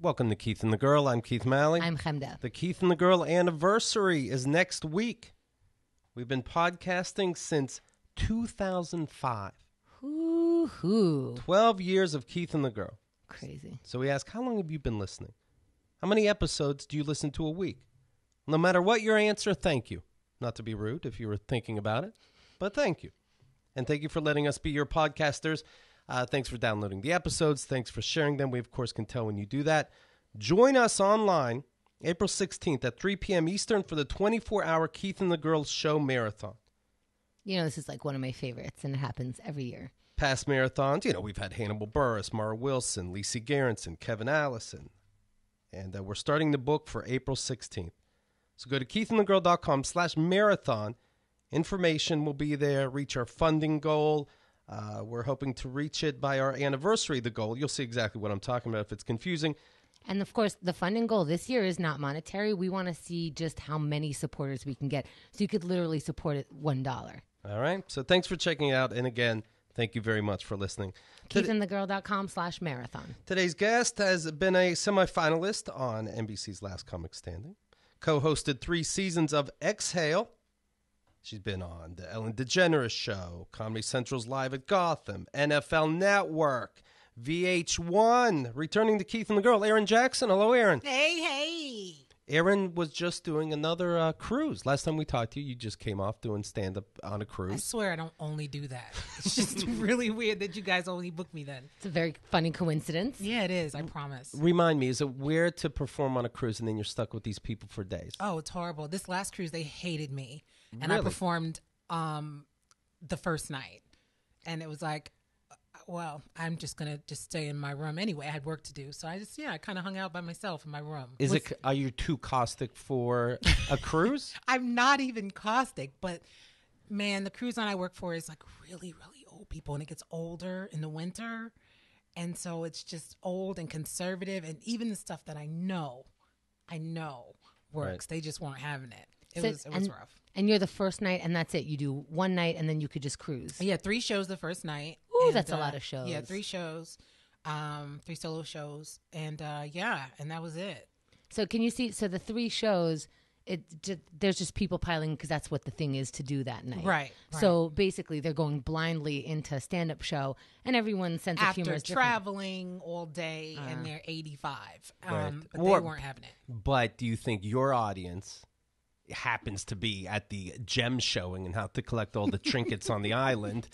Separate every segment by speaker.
Speaker 1: Welcome to Keith and the Girl. I'm Keith Malley.
Speaker 2: I'm Chemda.
Speaker 1: the Keith and the Girl anniversary is next week. We've been podcasting since 2005.
Speaker 2: Hoo hoo.
Speaker 1: 12 years of Keith and the Girl.
Speaker 2: Crazy.
Speaker 1: So we ask, how long have you been listening? How many episodes do you listen to a week? No matter what your answer, thank you. Not to be rude if you were thinking about it, but thank you. And thank you for letting us be your podcasters. Uh, thanks for downloading the episodes. Thanks for sharing them. We, of course, can tell when you do that. Join us online April 16th at 3 p.m. Eastern for the 24 hour Keith and the Girls show marathon.
Speaker 2: You know, this is like one of my favorites, and it happens every year.
Speaker 1: Past marathons, you know, we've had Hannibal Buress, Mara Wilson, Lacey Gerritsen, Kevin Allison. And uh, we're starting the book for April 16th. So go to keithandthegirl.com slash marathon. Information will be there. Reach our funding goal. Uh, we're hoping to reach it by our anniversary, the goal. You'll see exactly what I'm talking about if it's confusing.
Speaker 2: And of course, the funding goal this year is not monetary. We want to see just how many supporters we can get. So you could literally support it $1.
Speaker 1: All right. So thanks for checking it out. And again, thank you very much for listening.
Speaker 2: KeithandTheGirl.com slash marathon.
Speaker 1: Today's guest has been a semifinalist on NBC's Last Comic Standing, co hosted three seasons of Exhale. She's been on The Ellen DeGeneres Show, Comedy Central's Live at Gotham, NFL Network, VH1, returning to Keith and the Girl, Erin Jackson. Hello, Erin.
Speaker 3: Hey, hey.
Speaker 1: Erin was just doing another uh, cruise. Last time we talked to you, you just came off doing stand up on a cruise.
Speaker 3: I swear I don't only do that. It's just really weird that you guys only book me then.
Speaker 2: It's a very funny coincidence.
Speaker 3: Yeah, it is. I promise.
Speaker 1: Remind me, is it weird to perform on a cruise and then you're stuck with these people for days?
Speaker 3: Oh, it's horrible. This last cruise, they hated me, and I performed um the first night, and it was like, uh, well, I'm just gonna just stay in my room anyway. I had work to do, so I just yeah, I kind of hung out by myself in my room.
Speaker 1: Is it? Are you too caustic for a cruise?
Speaker 3: I'm not even caustic, but man, the cruise line I work for is like really, really old people, and it gets older in the winter, and so it's just old and conservative, and even the stuff that I know, I know works, they just weren't having it. It
Speaker 2: So-
Speaker 3: was it was
Speaker 2: and,
Speaker 3: rough.
Speaker 2: And you're the first night, and that's it. You do one night, and then you could just cruise.
Speaker 3: Yeah, three shows the first night.
Speaker 2: Ooh,
Speaker 3: and,
Speaker 2: that's a
Speaker 3: uh,
Speaker 2: lot of shows.
Speaker 3: Yeah, three shows, um, three solo shows, and uh, yeah, and that was it.
Speaker 2: So can you see? So the three shows, it ju- there's just people piling because that's what the thing is to do that night.
Speaker 3: Right,
Speaker 2: So basically, they're going blindly into a stand-up show, and everyone's sense of humor
Speaker 3: After
Speaker 2: is different.
Speaker 3: traveling all day, and they're 85, um, but
Speaker 1: Or-
Speaker 3: they weren't having it.
Speaker 1: But do you think your audience happens to be at the gem showing and how to collect all the trinkets on the island?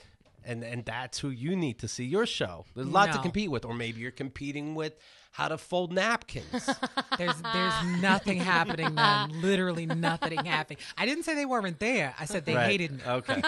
Speaker 1: And, and that's who you need to see your show. There's a lot to compete with, or maybe you're competing with how to fold napkins.
Speaker 3: There's there's nothing happening, man. Literally nothing happening. I didn't say they weren't there. I said they
Speaker 1: Right.
Speaker 3: hated me.
Speaker 1: Okay.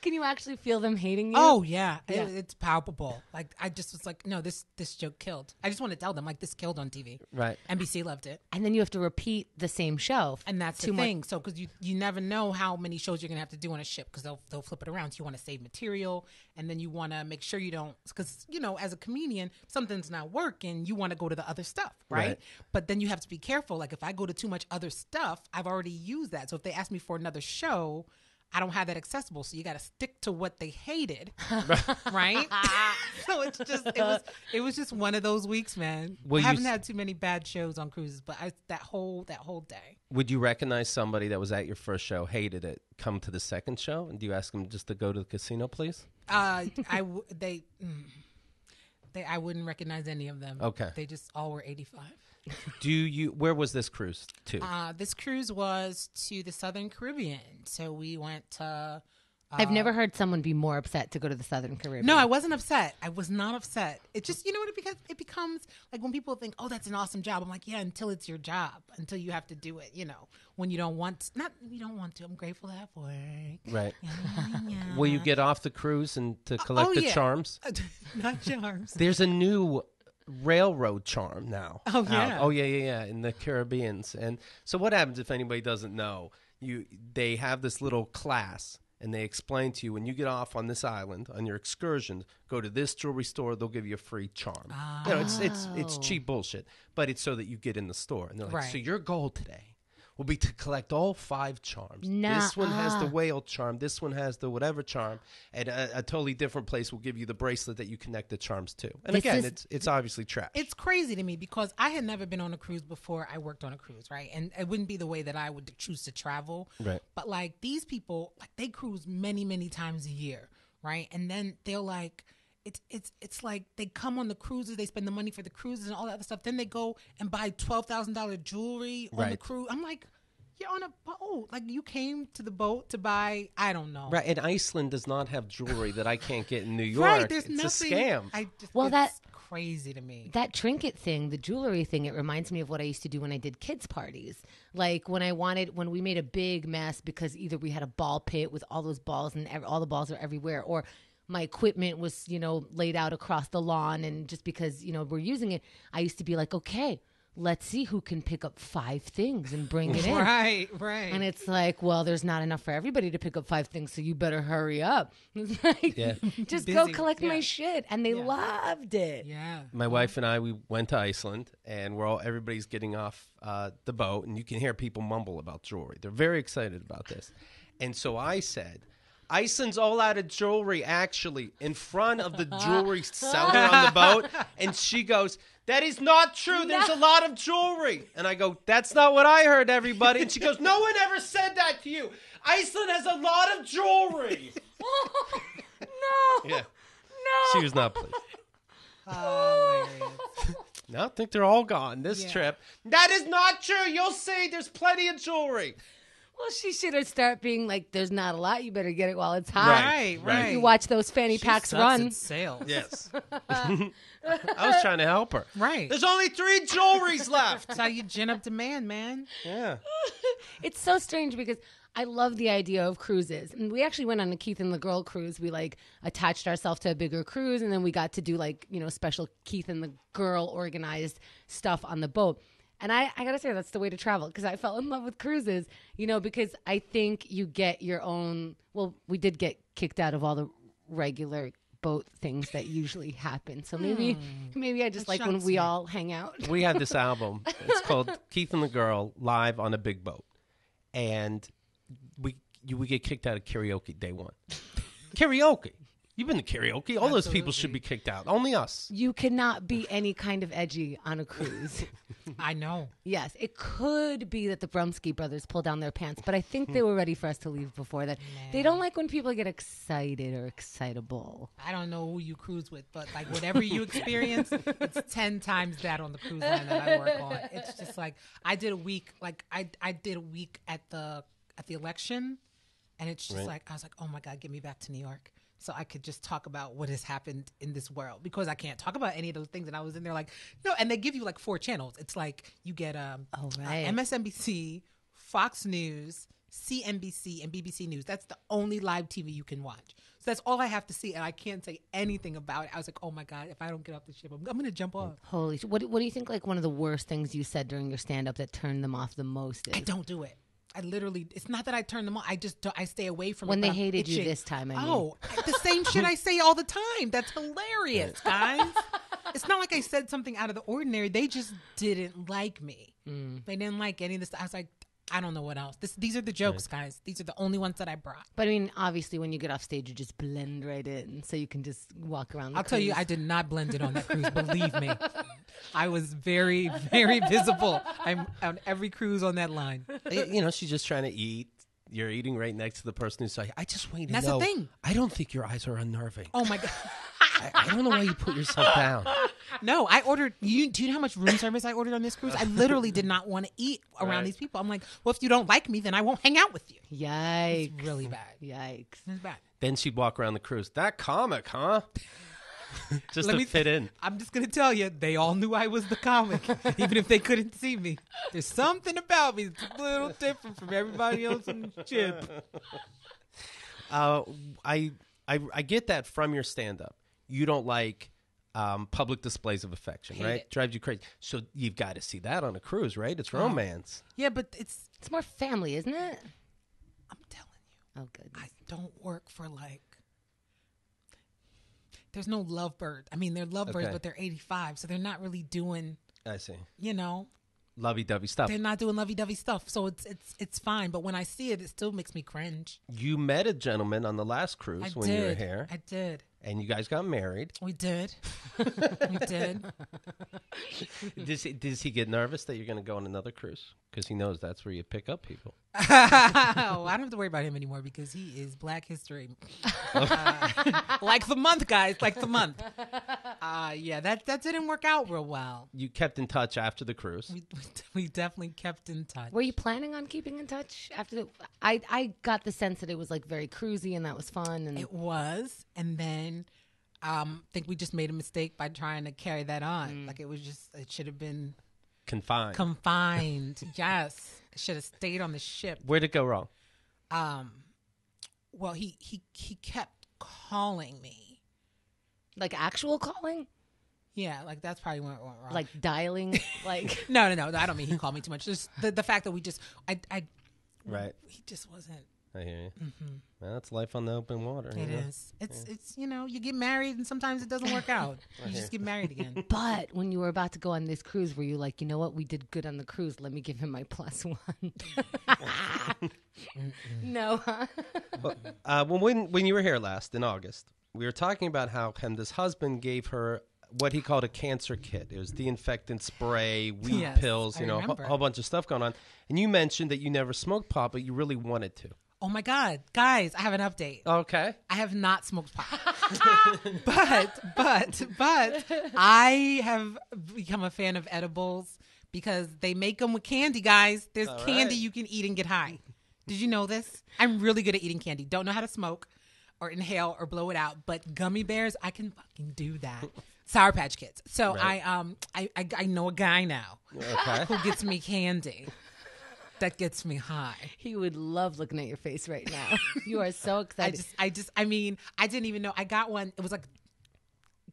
Speaker 2: Can you actually feel them hating you?
Speaker 3: Oh yeah,
Speaker 2: Yeah.
Speaker 3: It, it's palpable. Like I just was like, no, this this joke killed. I just want to tell them like this killed on TV.
Speaker 1: Right.
Speaker 3: NBC loved it,
Speaker 2: and then you have to repeat the same show,
Speaker 3: and that's
Speaker 2: Too
Speaker 3: the
Speaker 2: much-
Speaker 3: thing. So because you you never know how many shows you're gonna have to do on a ship because they'll they'll flip it around. So you want to save material, and then you want to make sure you don't because you know as a comedian something's not working. You want to go to the other stuff, right?
Speaker 1: Right.
Speaker 3: But then you have to be careful. Like if I go to too much other stuff, I've already used that. So if they ask me for another show. I don't have that accessible, so you got to stick to what they hated, right? so it's just it was it was just one of those weeks, man.
Speaker 1: Well,
Speaker 3: I haven't
Speaker 1: s-
Speaker 3: had too many bad shows on cruises, but I that whole that whole day.
Speaker 1: Would you recognize somebody that was at your first show, hated it, come to the second show? And do you ask them just to go to the casino, please?
Speaker 3: Uh, I w- they mm, they I wouldn't recognize any of them.
Speaker 1: Okay.
Speaker 3: they just all were eighty five.
Speaker 1: Do you? Where was this cruise to?
Speaker 3: Uh, this cruise was to the Southern Caribbean, so we went to.
Speaker 2: I've never heard someone be more upset to go to the Southern Caribbean.
Speaker 3: No, I wasn't upset. I was not upset. It just, you know what it becomes? It becomes like when people think, "Oh, that's an awesome job." I'm like, "Yeah," until it's your job, until you have to do it. You know, when you don't want, not you don't want to. I'm grateful to have work.
Speaker 1: right.
Speaker 3: Yeah, yeah.
Speaker 1: Will you get off the cruise and to collect
Speaker 3: oh,
Speaker 1: the
Speaker 3: yeah.
Speaker 1: charms?
Speaker 3: not charms.
Speaker 1: There's a new railroad charm now.
Speaker 3: Oh,
Speaker 1: out.
Speaker 3: yeah.
Speaker 1: Oh yeah, yeah, yeah. In the Caribbeans, and so what happens if anybody doesn't know? You they have this little class. And they explain to you when you get off on this island on your excursions, go to this jewelry store. They'll give you a free charm. You know, it's it's it's
Speaker 2: Oh.
Speaker 1: cheap bullshit, but it's so that you get in the store. And they're like,
Speaker 3: Right.
Speaker 1: "So your goal today will be to collect all five charms. This one has the whale charm. This one has the whatever charm, and a, a totally different place will give you the bracelet that you connect the charms to. And
Speaker 2: This
Speaker 1: again,
Speaker 2: is-
Speaker 1: it's it's obviously trash.
Speaker 3: It's crazy to me because I had never been on a cruise before I worked on a cruise, right? And it wouldn't be the way that I would choose to travel.
Speaker 1: Right.
Speaker 3: But like these people, like they cruise many, many times a year, right? And then they'll like it's it's it's like they come on the cruises, they spend the money for the cruises and all that other stuff. Then they go and buy twelve thousand dollar jewelry on the cruise. I'm like, you're on a boat. Like you came to the boat to buy, I don't know.
Speaker 1: Right, and Iceland does not have jewelry that I can't get in New York.
Speaker 3: Right, there's
Speaker 1: it's
Speaker 3: nothing.
Speaker 1: a scam.
Speaker 3: I just,
Speaker 2: Well,
Speaker 3: it's
Speaker 2: that-
Speaker 3: crazy to me.
Speaker 2: that trinket thing, the jewelry thing, it reminds me of what I used to do when I did kids' parties. Like when I wanted, when we made a big mess because either we had a ball pit with all those balls and ev- all the balls are everywhere, or my equipment was, you know, laid out across the lawn. And just because, you know, we're using it, I used to be like, okay, let's see who can pick up five things and bring it in.
Speaker 3: Right, right.
Speaker 2: And it's like, well, there's not enough for everybody to pick up five things, so you better hurry up. Like,
Speaker 1: Yeah.
Speaker 2: just go
Speaker 3: Busy,
Speaker 2: collect my shit. And they loved it.
Speaker 3: yeah.
Speaker 1: My wife and I, we went to Iceland, and we're all everybody's getting off uh, the boat, and you can hear people mumble about jewelry. They're very excited about this, and so I said, "Iceland's all out of jewelry, actually, in front of the jewelry seller on the boat." And she goes, "That is not true. There's a lot of jewelry." And I go, "That's not what I heard, everybody." And she goes, "No one ever said that to you. Iceland has a lot of jewelry."
Speaker 2: no.
Speaker 1: Yeah, No. she was not pleased.
Speaker 3: Oh, Hilarious.
Speaker 1: No, I think they're all gone this
Speaker 3: Yeah.
Speaker 1: trip. That is not true. You'll see. There's plenty of jewelry.
Speaker 2: Well, she should have start being like, "There's not a lot. You better get it while it's hot."
Speaker 3: Right, right.
Speaker 2: You watch those fanny
Speaker 3: She
Speaker 2: packs
Speaker 3: sucks
Speaker 2: run.
Speaker 3: at sales.
Speaker 1: Yes. I was trying to help her.
Speaker 3: Right.
Speaker 1: There's only three jewelries left.
Speaker 3: That's how you gin up demand, man.
Speaker 1: Yeah.
Speaker 2: It's so strange because I love the idea of cruises. And we actually went on a Keith and the Girl cruise. We like attached ourselves to a bigger cruise and then we got to do like, you know, special Keith and the Girl organized stuff on the boat. And I, I gotta say, that's the way to travel because I fell in love with cruises, you know, because I think you get your own. Well, we did get kicked out of all the regular boat things that usually happen. So maybe, hmm. maybe I just
Speaker 3: That
Speaker 2: like when
Speaker 3: shocks
Speaker 2: we
Speaker 3: me.
Speaker 2: all hang out.
Speaker 1: We had this album. It's called Keith and the Girl live on a big boat, and we you, we get kicked out of karaoke day one. karaoke. You've been to karaoke. All those people should be kicked out. Only us.
Speaker 2: You cannot be any kind of edgy on a cruise.
Speaker 3: I know.
Speaker 2: Yes, it could be that the Brumsky brothers pulled down their pants, but I think they were ready for us to leave before that. They don't like when people get excited or excitable.
Speaker 3: I don't know who you cruise with, but like whatever you experience, it's ten times that on the cruise line that I work on. It's just like I did a week, like I I did a week at the at the election, and it's just
Speaker 1: Right.
Speaker 3: like I was like, oh my god, get me back to New York. So I could just talk about what has happened in this world because I can't talk about any of those things. And I was in there like, no, and they give you like four channels. It's like you get um,
Speaker 2: Oh,
Speaker 3: uh. MSNBC, Fox News, CNBC, and BBC News. That's the only live TV you can watch. So that's all I have to see, and I can't say anything about it. I was like, oh my god, if I don't get off the ship, I'm, I'm gonna jump off.
Speaker 2: Holy! sh- What What do you think? Like one of the worst things you said during your stand up that turned them off the most is
Speaker 3: I don't do it. I literally, it's not that I turn them on. I just, I stay away from
Speaker 2: When
Speaker 3: it.
Speaker 2: they
Speaker 3: but I'm
Speaker 2: hated you this time, I mean.
Speaker 3: oh, the same shit I say all the time. That's hilarious, guys. it's not like I said something out of the ordinary. They just didn't like me.
Speaker 2: Mm.
Speaker 3: They didn't like any of this. I was like, I don't know what else. This, these are the jokes, guys. These are the only ones that I brought.
Speaker 2: But I mean, obviously, when you get off stage, you just blend right in, so you can just walk around. The
Speaker 3: I'll tell you. I did not blend it on that cruise. Believe me, I was very, very visible. I'm on every cruise on that line.
Speaker 1: You know, she's just trying to eat. You're eating right next to the person who's like, I just want you to
Speaker 3: That's the thing.
Speaker 1: I don't think your eyes are unnerving.
Speaker 3: Oh my god.
Speaker 1: I, I don't know why you put yourself down.
Speaker 3: No, I ordered. You do you know how much room service I ordered on this cruise? I literally did not want to eat around
Speaker 1: Right.
Speaker 3: these people. I'm like, well, if you don't like me, then I won't hang out with you.
Speaker 2: Yikes!
Speaker 3: It's really bad.
Speaker 2: Yikes!
Speaker 3: It's bad.
Speaker 1: Then she'd walk around the cruise. That comic, huh? just
Speaker 3: Let
Speaker 1: to
Speaker 3: me-
Speaker 1: fit in.
Speaker 3: I'm just gonna tell you, they all knew I was the comic, even if they couldn't see me. There's something about me that's a little different from everybody else on the ship.
Speaker 1: Uh, I, I I get that from your stand up. You don't like um, public displays of affection,
Speaker 3: Hate
Speaker 1: right?
Speaker 3: it.
Speaker 1: Drives you crazy. So you've got to see that on a cruise, right? It's romance.
Speaker 3: Yeah, but it's.
Speaker 2: It's more family, isn't it?
Speaker 3: I'm telling you.
Speaker 2: Oh, good.
Speaker 3: I don't work for like. There's no lovebird. I mean, they're lovebirds,
Speaker 1: Okay.
Speaker 3: but they're 85, so they're not really doing.
Speaker 1: I see.
Speaker 3: You know,
Speaker 1: lovey-dovey stuff.
Speaker 3: They're not doing lovey-dovey stuff, so it's it's it's fine. But when I see it, it still makes me cringe.
Speaker 1: You met a gentleman on the last cruise
Speaker 3: I
Speaker 1: when
Speaker 3: did.
Speaker 1: you were here,
Speaker 3: I did.
Speaker 1: And you guys got married.
Speaker 3: We did. we did.
Speaker 1: does, he, does he get nervous that you're going to go on another cruise? Because he knows that's where you pick up people.
Speaker 3: oh, I don't have to worry about him anymore because he is Black History, Uh, like the month, guys, like the month. Uh, yeah, that that didn't work out real well.
Speaker 1: You kept in touch after the cruise.
Speaker 3: We we definitely kept in touch.
Speaker 2: Were you planning on keeping in touch after the? I I got the sense that it was like very cruisy and that was fun and
Speaker 3: It was, and then um, I think we just made a mistake by trying to carry that on. Like it was just, it should have been
Speaker 1: Confined.
Speaker 3: confined. yes, should have stayed on the ship.
Speaker 1: Where'd it go wrong?
Speaker 3: Um, well, he he he kept calling me.
Speaker 2: like actual calling,
Speaker 3: Yeah, like that's probably when it went wrong.
Speaker 2: like dialing, like
Speaker 3: no, no, no, no. I don't mean he called me too much. Just the the fact that we just, I, I,
Speaker 1: Right.
Speaker 3: he just wasn't.
Speaker 1: I hear you. Well, that's life on the open water.
Speaker 3: It
Speaker 1: you know?
Speaker 3: is. It's it's you know you get married and sometimes it doesn't work out. You just get married again.
Speaker 2: But when you were about to go on this cruise, were you like, you know what, we did good on the cruise. Let me give him my plus one. no, huh?
Speaker 1: Uh, when, when when you were here last in August, we were talking about how Chemda's husband gave her what he called a cancer kit. It was disinfectant spray, weed
Speaker 3: Yes,
Speaker 1: pills,
Speaker 3: I
Speaker 1: you know, a whole bunch of stuff going on. And you mentioned that you never smoked pot, but you really wanted to.
Speaker 3: Oh my god, guys! I have an update.
Speaker 1: Okay.
Speaker 3: I have not smoked pot, but but but I have become a fan of edibles because they make them with candy, guys. There's
Speaker 1: All
Speaker 3: candy
Speaker 1: right.
Speaker 3: you can eat and get high. Did you know this? I'm really good at eating candy. Don't know how to smoke or inhale or blow it out, but gummy bears, I can fucking do that. Sour Patch Kids. So
Speaker 1: Right.
Speaker 3: I um I, I I know a guy now
Speaker 1: Okay.
Speaker 3: who gets me candy that gets me high.
Speaker 2: he would love looking at your face right now. You are so excited.
Speaker 3: I
Speaker 2: excited.
Speaker 3: just, I just, I mean, I didn't even know. I got one. It was like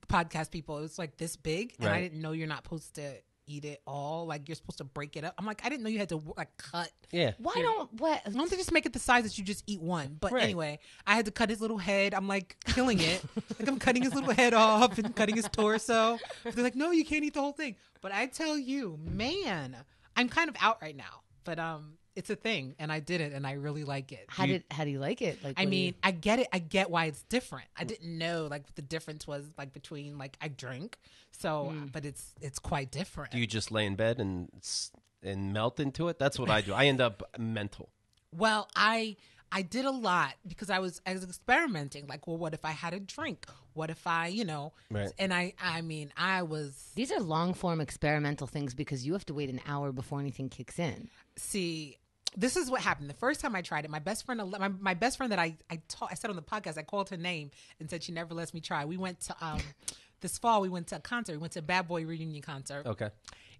Speaker 3: podcast people. It was like this big, and I didn't know you're not supposed to eat it all. Like you're supposed to break it up. I'm like, I didn't know you had to like cut.
Speaker 1: yeah.
Speaker 2: Why don't what?
Speaker 3: Why don't they just make it the size that you just eat one? But
Speaker 1: Right.
Speaker 3: anyway, I had to cut his little head. I'm like killing it. like I'm cutting his little head off and cutting his torso. They're like, no, you can't eat the whole thing. But I tell you, man, I'm kind of out right now. But um, it's a thing, and I did it, and I really like it.
Speaker 2: How did how do you like it? Like,
Speaker 3: I
Speaker 2: what do you-
Speaker 3: mean, I get it. I get why it's different. I didn't know like what the difference was like between like I drink. So, but it's it's quite different.
Speaker 1: Do you just lay in bed and and melt into it? That's what I do. I end up mental.
Speaker 3: well, I I did a lot because I was I was experimenting. Like, well, what if I had a drink? What if I, you know?
Speaker 1: Right.
Speaker 3: And I I mean, I was
Speaker 2: these are long form experimental things because you have to wait an hour before anything kicks in.
Speaker 3: see. This is what happened. The first time I tried it, my best friend, my, my best friend that I I, ta- I said on the podcast, I called her name and said she never lets me try. We went to um this fall. We went to a concert. We went to a Bad Boy reunion concert.
Speaker 1: Okay.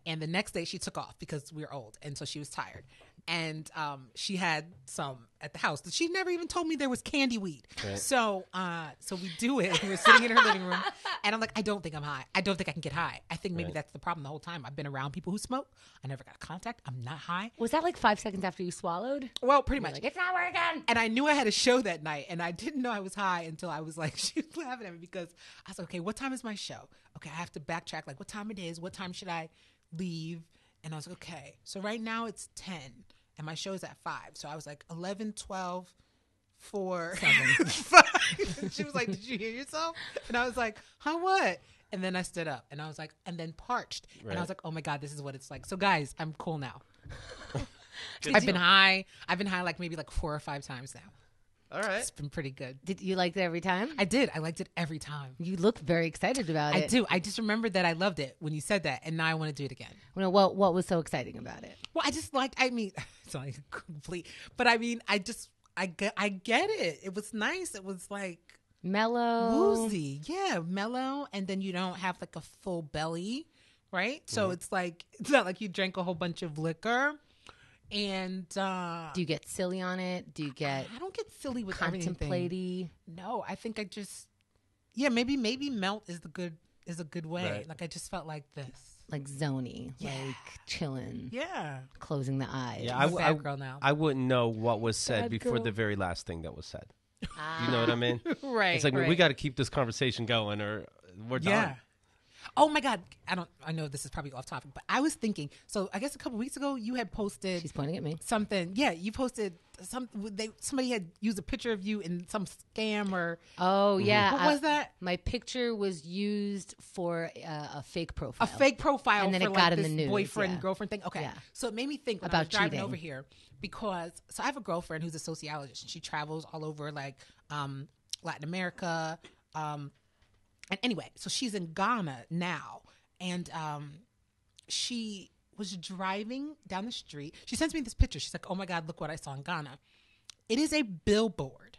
Speaker 3: And the next day she took off because we were old. And so she was tired. And um, she had some at the house. She never even told me there was candy weed. So uh, so we do it. We were sitting in her living room. And I'm like, I don't think I'm high. I don't think I can get high. I think maybe
Speaker 1: Right.
Speaker 3: that's the problem the whole time. I've been around people who smoke. I never got a contact. I'm not high.
Speaker 2: Was that like five seconds after you swallowed?
Speaker 3: Well, pretty
Speaker 2: You're
Speaker 3: much.
Speaker 2: like it's not working.
Speaker 3: and I knew I had a show that night, and I didn't know I was high until I was like, she was laughing at me because I was like, okay, what time is my show? Okay, I have to backtrack, like, what time it is? What time should I leave? And I was like, okay, so right now it's 10, and my show show's at 5. So I was like, 11, 12, 4, 5. And she was like, did you hear yourself? And I was like, huh, what? And then I stood up, and I was like, and then parched. And I was like, oh my God, this is what it's like. So, guys, I'm cool now. I've been high. I've been high like maybe like four or five times now.
Speaker 1: All right.
Speaker 3: It's been pretty good.
Speaker 2: Did you like it every time?
Speaker 3: I did. I liked it every time.
Speaker 2: you look very excited about
Speaker 3: I
Speaker 2: it.
Speaker 3: I do. I just remembered that I loved it when you said that, and now I want to do it again.
Speaker 2: You know, what what was so exciting about it?
Speaker 3: Well, I just liked. I mean, it's like complete, but I mean, I just, I get, I get it. It was nice. It was like
Speaker 2: Mellow.
Speaker 3: woozy, yeah, mellow, and then you don't have like a full belly, right? So mm-hmm. it's like it's not like you drank a whole bunch of liquor, and uh
Speaker 2: Do you get silly on it? Do you get
Speaker 3: I don't get silly with everything.
Speaker 2: contemplaty?
Speaker 3: No, I think I just yeah, maybe maybe melt is the good is a good way.
Speaker 1: Right.
Speaker 3: Like I just felt like this.
Speaker 2: Like zony,
Speaker 3: Yeah.
Speaker 2: like chilling,
Speaker 3: Yeah.
Speaker 2: closing the eyes.
Speaker 1: Yeah,
Speaker 3: I'm
Speaker 1: I,
Speaker 3: a
Speaker 1: w-
Speaker 3: bad
Speaker 1: I-
Speaker 3: girl now.
Speaker 1: I wouldn't know what was said
Speaker 2: Bad
Speaker 1: before
Speaker 2: girl.
Speaker 1: the very last thing that was said. You know what I mean?
Speaker 3: right.
Speaker 1: It's like we got to keep this conversation going, or we're done.
Speaker 3: Yeah. Oh my God! I don't. I know this is probably off topic, but I was thinking. So I guess a couple weeks ago you had posted
Speaker 2: She's pointing at me.
Speaker 3: something. Yeah, you posted some. They somebody had used a picture of you in some scam or
Speaker 2: Oh yeah.
Speaker 3: What
Speaker 2: I-
Speaker 3: was that?
Speaker 2: My picture was used for uh, a fake profile.
Speaker 3: a fake profile
Speaker 2: And then
Speaker 3: for
Speaker 2: it
Speaker 3: like
Speaker 2: got in
Speaker 3: this
Speaker 2: the news,
Speaker 3: boyfriend
Speaker 2: yeah.
Speaker 3: girlfriend thing. Okay,
Speaker 2: Yeah.
Speaker 3: so it made me think when I
Speaker 2: About
Speaker 3: was driving
Speaker 2: cheating.
Speaker 3: over here because so I have a girlfriend who's a sociologist and she travels all over like um, Latin America. Um, and anyway, so she's in Ghana now, and um, she was driving down the street. She sends me this picture. She's like, "Oh my God, look what I saw in Ghana." It is a billboard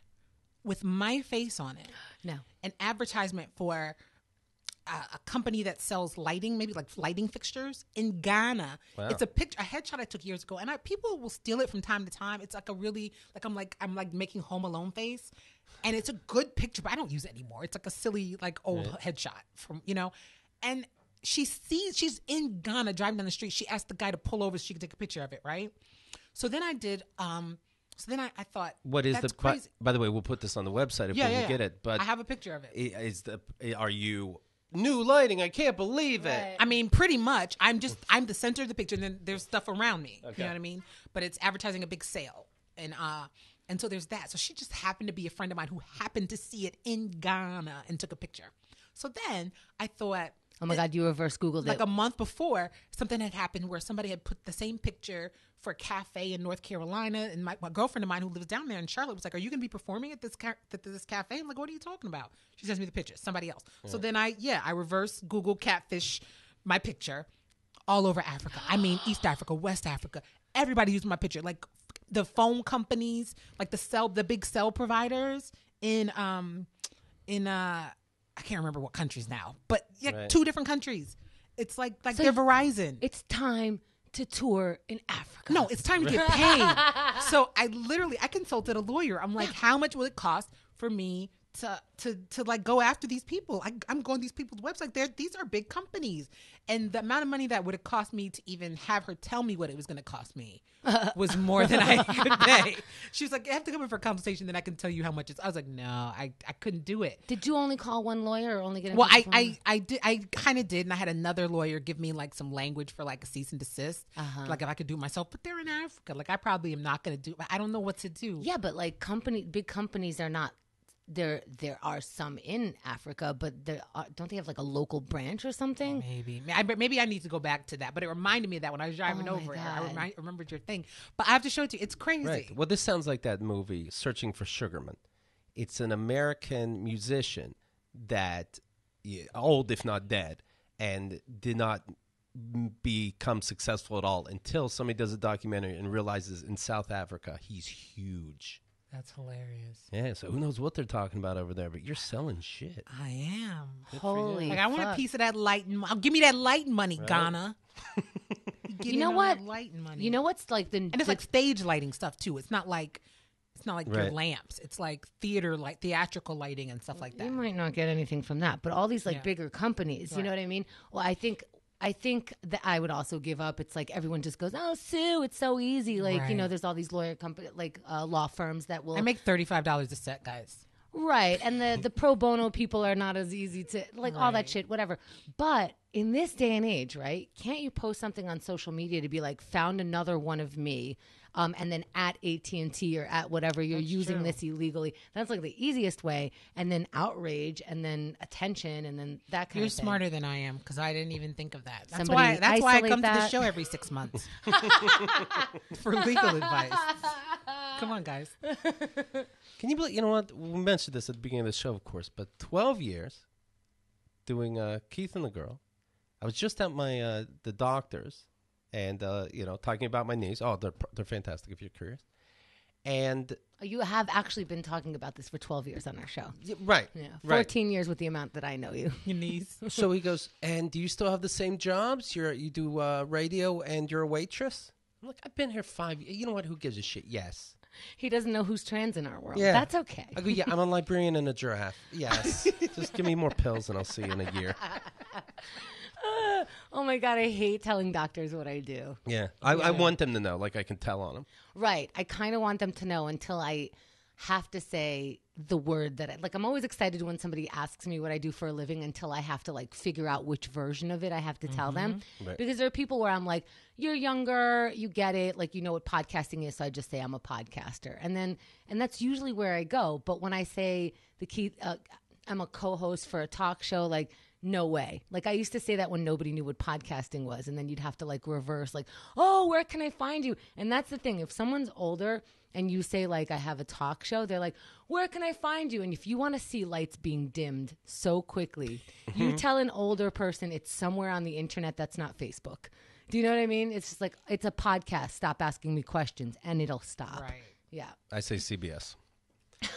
Speaker 3: with my face on it
Speaker 2: No.
Speaker 3: an advertisement for a, a company that sells lighting, maybe like lighting fixtures in Ghana.
Speaker 1: Wow.
Speaker 3: It's a picture, a headshot I took years ago, and I, people will steal it from time to time. It's like a really like I'm like I'm like making Home Alone face, and it's a good picture, but I don't use it anymore. It's like a silly like old headshot from you know, and she sees she's in Ghana driving down the street. She asked the guy to pull over so she could take a picture of it, right? So then I did. um So then I, I thought,
Speaker 1: What is
Speaker 3: that's
Speaker 1: the? By,
Speaker 3: crazy.
Speaker 1: by the way, we'll put this on the website if
Speaker 3: yeah,
Speaker 1: we
Speaker 3: yeah.
Speaker 1: get it. But
Speaker 3: I have a picture of it.
Speaker 1: Is the? Are you new lighting? I can't believe it.
Speaker 3: I mean, pretty much. I'm just I'm the center of the picture, and then there's stuff around me.
Speaker 1: Okay.
Speaker 3: You know what I mean? But it's advertising a big sale, and uh, and so there's that. So she just happened to be a friend of mine who happened to see it in Ghana and took a picture. So then I thought.
Speaker 2: Oh my God, you reverse Googled
Speaker 3: Like
Speaker 2: it.
Speaker 3: a month before, something had happened where somebody had put the same picture for a cafe in North Carolina, and my, my girlfriend of mine who lives down there in Charlotte was like, "Are you going to be performing at this ca- at this cafe?" I'm like, "What are you talking about?" She sends me the picture, somebody else. So then I, yeah, I reverse Google catfish my picture all over Africa. I mean, East Africa, West Africa. Everybody used my picture. Like the phone companies, like the cell, the big cell providers in um in uh I can't remember what countries now, but yeah,
Speaker 1: Right.
Speaker 3: two different countries. It's like like
Speaker 2: So
Speaker 3: they're Verizon.
Speaker 2: it's time to tour in Africa.
Speaker 3: No, it's time to get paid. so I literally I consulted a lawyer. I'm like, how much will it cost for me to to to like go after these people? I, I'm going to these people's website. They're these are big companies, and the amount of money that would have cost me to even have her tell me what it was going to cost me was more than I could pay. She was like, "You have to come in for a consultation, then I can tell you how much it's." I was like, "No, I I couldn't do it."
Speaker 2: Did you only call one lawyer or only get?
Speaker 3: Well, I. I, I did, I kind of did, and I had another lawyer give me like some language for like a cease and desist,
Speaker 2: Uh-huh.
Speaker 3: like if I could do it myself. But they're in Africa, like I probably am not going to do. I don't know what to do.
Speaker 2: Yeah, but like company, big companies are not. There, there are some in Africa, but there are, don't they have like a local branch or something?
Speaker 3: Maybe, I, maybe I need to go back to that. But it reminded me of that when I was driving
Speaker 2: Oh my
Speaker 3: over it. I remi- remembered your thing, but I have to show it to you. It's crazy.
Speaker 1: Right. Well, this sounds like that movie, Searching for Sugar Man. It's an American musician that, old if not dead, and did not become successful at all until somebody does a documentary and realizes in South Africa he's huge.
Speaker 3: That's hilarious.
Speaker 1: Yeah, so who knows what they're talking about over there? But you're selling shit.
Speaker 3: I am.
Speaker 2: Holy,
Speaker 3: Like I want a
Speaker 2: fuck.
Speaker 3: piece of that light. mo- Give me that light money, Ghana. Get
Speaker 2: You
Speaker 3: in
Speaker 2: know
Speaker 3: on
Speaker 2: what?
Speaker 3: that Light money.
Speaker 2: You know what's like the
Speaker 3: and it's like stage lighting stuff too. It's not like it's not like your
Speaker 1: Right.
Speaker 3: lamps. It's like theater like theatrical lighting and stuff like that.
Speaker 2: you might not get anything from that, but all these like
Speaker 3: Yeah.
Speaker 2: bigger companies, you know what I mean? Well, I think I think that I would also give up. It's like everyone just goes, "Oh, sue, it's so easy." Like you know, there's all these lawyer company, like uh, law firms that will
Speaker 3: I make thirty five dollars a set, guys.
Speaker 2: Right. And the the pro bono people are not as easy to like all that shit, whatever. But in this day and age, right? Can't you post something on social media to be like found another one of me? Um, and then at AT and T or at whatever you're using
Speaker 3: true.
Speaker 2: this illegally. That's like the easiest way. And then outrage, and then attention, and then that kind of
Speaker 3: You're
Speaker 2: of thing.
Speaker 3: smarter than I am because I didn't even think of that. That's
Speaker 2: Somebody
Speaker 3: why. That's why I
Speaker 2: isolate
Speaker 3: come to the show every six months for legal advice. Come on, guys.
Speaker 1: Can you believe? You know what? We mentioned this at the beginning of the show, of course, but 12 years doing uh, Keith and the Girl. I was just at my uh, the doctor's, and uh, you know, talking about my knees. Oh, they're they're fantastic if you're curious. And
Speaker 2: You have actually been talking about this for 12 years on our show.
Speaker 1: yeah, right,
Speaker 2: Yeah,
Speaker 1: right.
Speaker 2: 14 years with the amount that I know you.
Speaker 3: Your knees.
Speaker 1: so he goes, and do you still have the same jobs? You're you do uh, radio and you're a waitress. I'm like, I've been here five. years. You know what? Who gives a shit? Yes.
Speaker 2: He doesn't know who's trans in our world.
Speaker 1: Yeah.
Speaker 2: That's okay.
Speaker 1: I go, yeah, I'm a librarian and a giraffe. Yes. Just give me more pills and I'll see you in a year.
Speaker 2: Oh my god, I hate telling doctors what I do.
Speaker 1: Yeah. I, I want them to know, like I can tell on them.
Speaker 2: Right. I kind of want them to know until I have to say the word that I like. I'm always excited when somebody asks me what I do for a living until I have to like figure out which version of it I have to tell them.
Speaker 1: Right.
Speaker 2: Because there are people where I'm like, you're younger, you get it, like you know what podcasting is, so I just say I'm a podcaster, and then and that's usually where I go. But when I say the key, uh, I'm a co-host for a talk show, like no way. Like I used to say that when nobody knew what podcasting was, and then you'd have to like reverse, like, oh, where can I find you? And that's the thing. If someone's older and you say like I have a talk show, they're like, where can I find you? And if you want to see lights being dimmed so quickly, you mm-hmm. tell an older person it's somewhere on the internet that's not Facebook. Do you know what I mean? It's just like it's a podcast. Stop asking me questions, and it'll stop.
Speaker 3: Right.
Speaker 2: Yeah.
Speaker 1: I say CBS.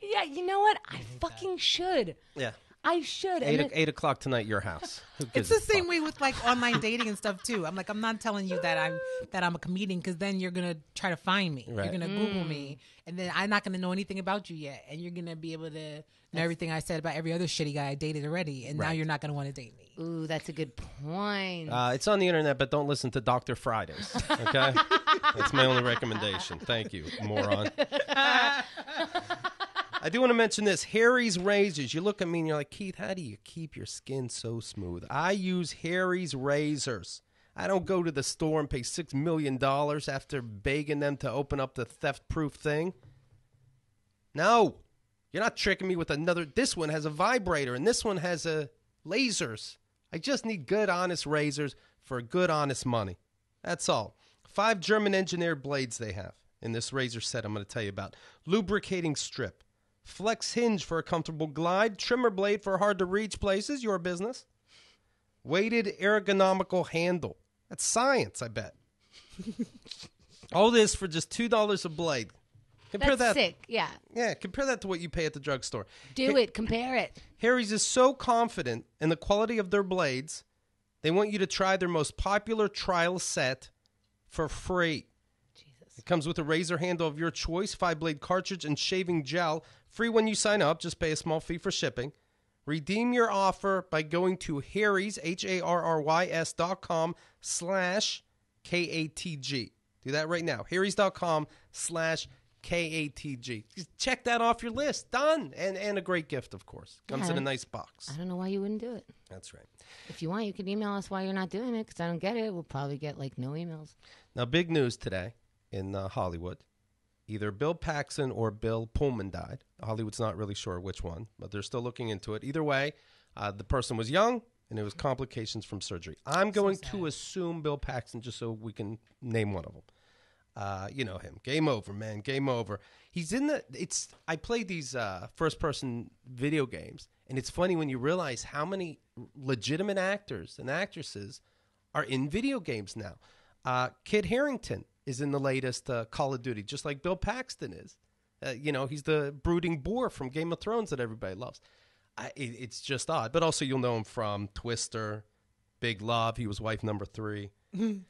Speaker 2: Yeah. You know what? I fucking should.
Speaker 1: Yeah.
Speaker 2: I should.
Speaker 1: Eight,
Speaker 2: And
Speaker 1: o- eight o'clock tonight, your house. Who
Speaker 3: It's
Speaker 1: gives
Speaker 3: the
Speaker 1: a
Speaker 3: same
Speaker 1: fuck?
Speaker 3: way with like online dating and stuff too. I'm like, I'm not telling you that I'm that I'm a comedian because then you're gonna try to find me.
Speaker 1: Right.
Speaker 3: You're gonna Google me, and then I'm not gonna know anything about you yet, and you're gonna be able to know everything I said about every other shitty guy I dated already, and now
Speaker 1: Right.
Speaker 3: you're not gonna want to date me.
Speaker 2: Ooh, that's a good point.
Speaker 1: Uh, it's on the internet, but don't listen to Dr. Fridays. Okay? That's my only recommendation. Thank you, moron. I do want to mention this Harry's razors. You look at me and you're like, Keith, how do you keep your skin so smooth? I use Harry's razors. I don't go to the store and pay $6 million after begging them to open up the theft proof thing. No. You're not tricking me with another. This one has a vibrator and this one has a lasers. I just need good, honest razors for good, honest money. That's all. Five German engineered blades they have in this razor set I'm going to tell you about. Lubricating strip, flex hinge for a comfortable glide, trimmer blade for hard to reach places, your business. Weighted ergonomical handle. That's science, I bet. all this for just $2 a blade. Compare
Speaker 2: that's
Speaker 1: that.
Speaker 2: sick. Yeah.
Speaker 1: Yeah, compare that to what you pay at the drugstore.
Speaker 2: Do it. Compare it.
Speaker 1: Harry's is so confident in the quality of their blades, they want you to try their most popular trial set for free.
Speaker 2: Jesus.
Speaker 1: It comes with a razor handle of your choice, five blade cartridge, and shaving gel. Free when you sign up. Just pay a small fee for shipping. Redeem your offer by going to Harry's, H A R R Y S dot com slash K A T G. Do that right now. Harry's dot com slash K A T G. Check that off your list. Done. And and a great gift, of course. Comes in a nice box.
Speaker 2: I don't know why you wouldn't do it.
Speaker 1: That's right.
Speaker 2: If you want, you can email us why you're not doing it because I don't get it. We'll probably get like no emails.
Speaker 1: Now, big news today in uh, Hollywood. Either Bill Paxton or Bill Pullman died. Hollywood's not really sure which one, but they're still looking into it. Either way, uh, the person was young and it was complications from surgery. I'm going to assume Bill Paxton just so we can name one of them. Uh, you know him. Game over, man. Game over. He's in the. It's. I played these uh, first-person video games, and it's funny when you realize how many legitimate actors and actresses are in video games now. Uh, Kit Harington is in the latest uh, Call of Duty, just like Bill Paxton is. Uh, you know, he's the brooding boar from Game of Thrones that everybody loves. I, it, it's just odd, but also you'll know him from Twister, Big Love. He was wife number three.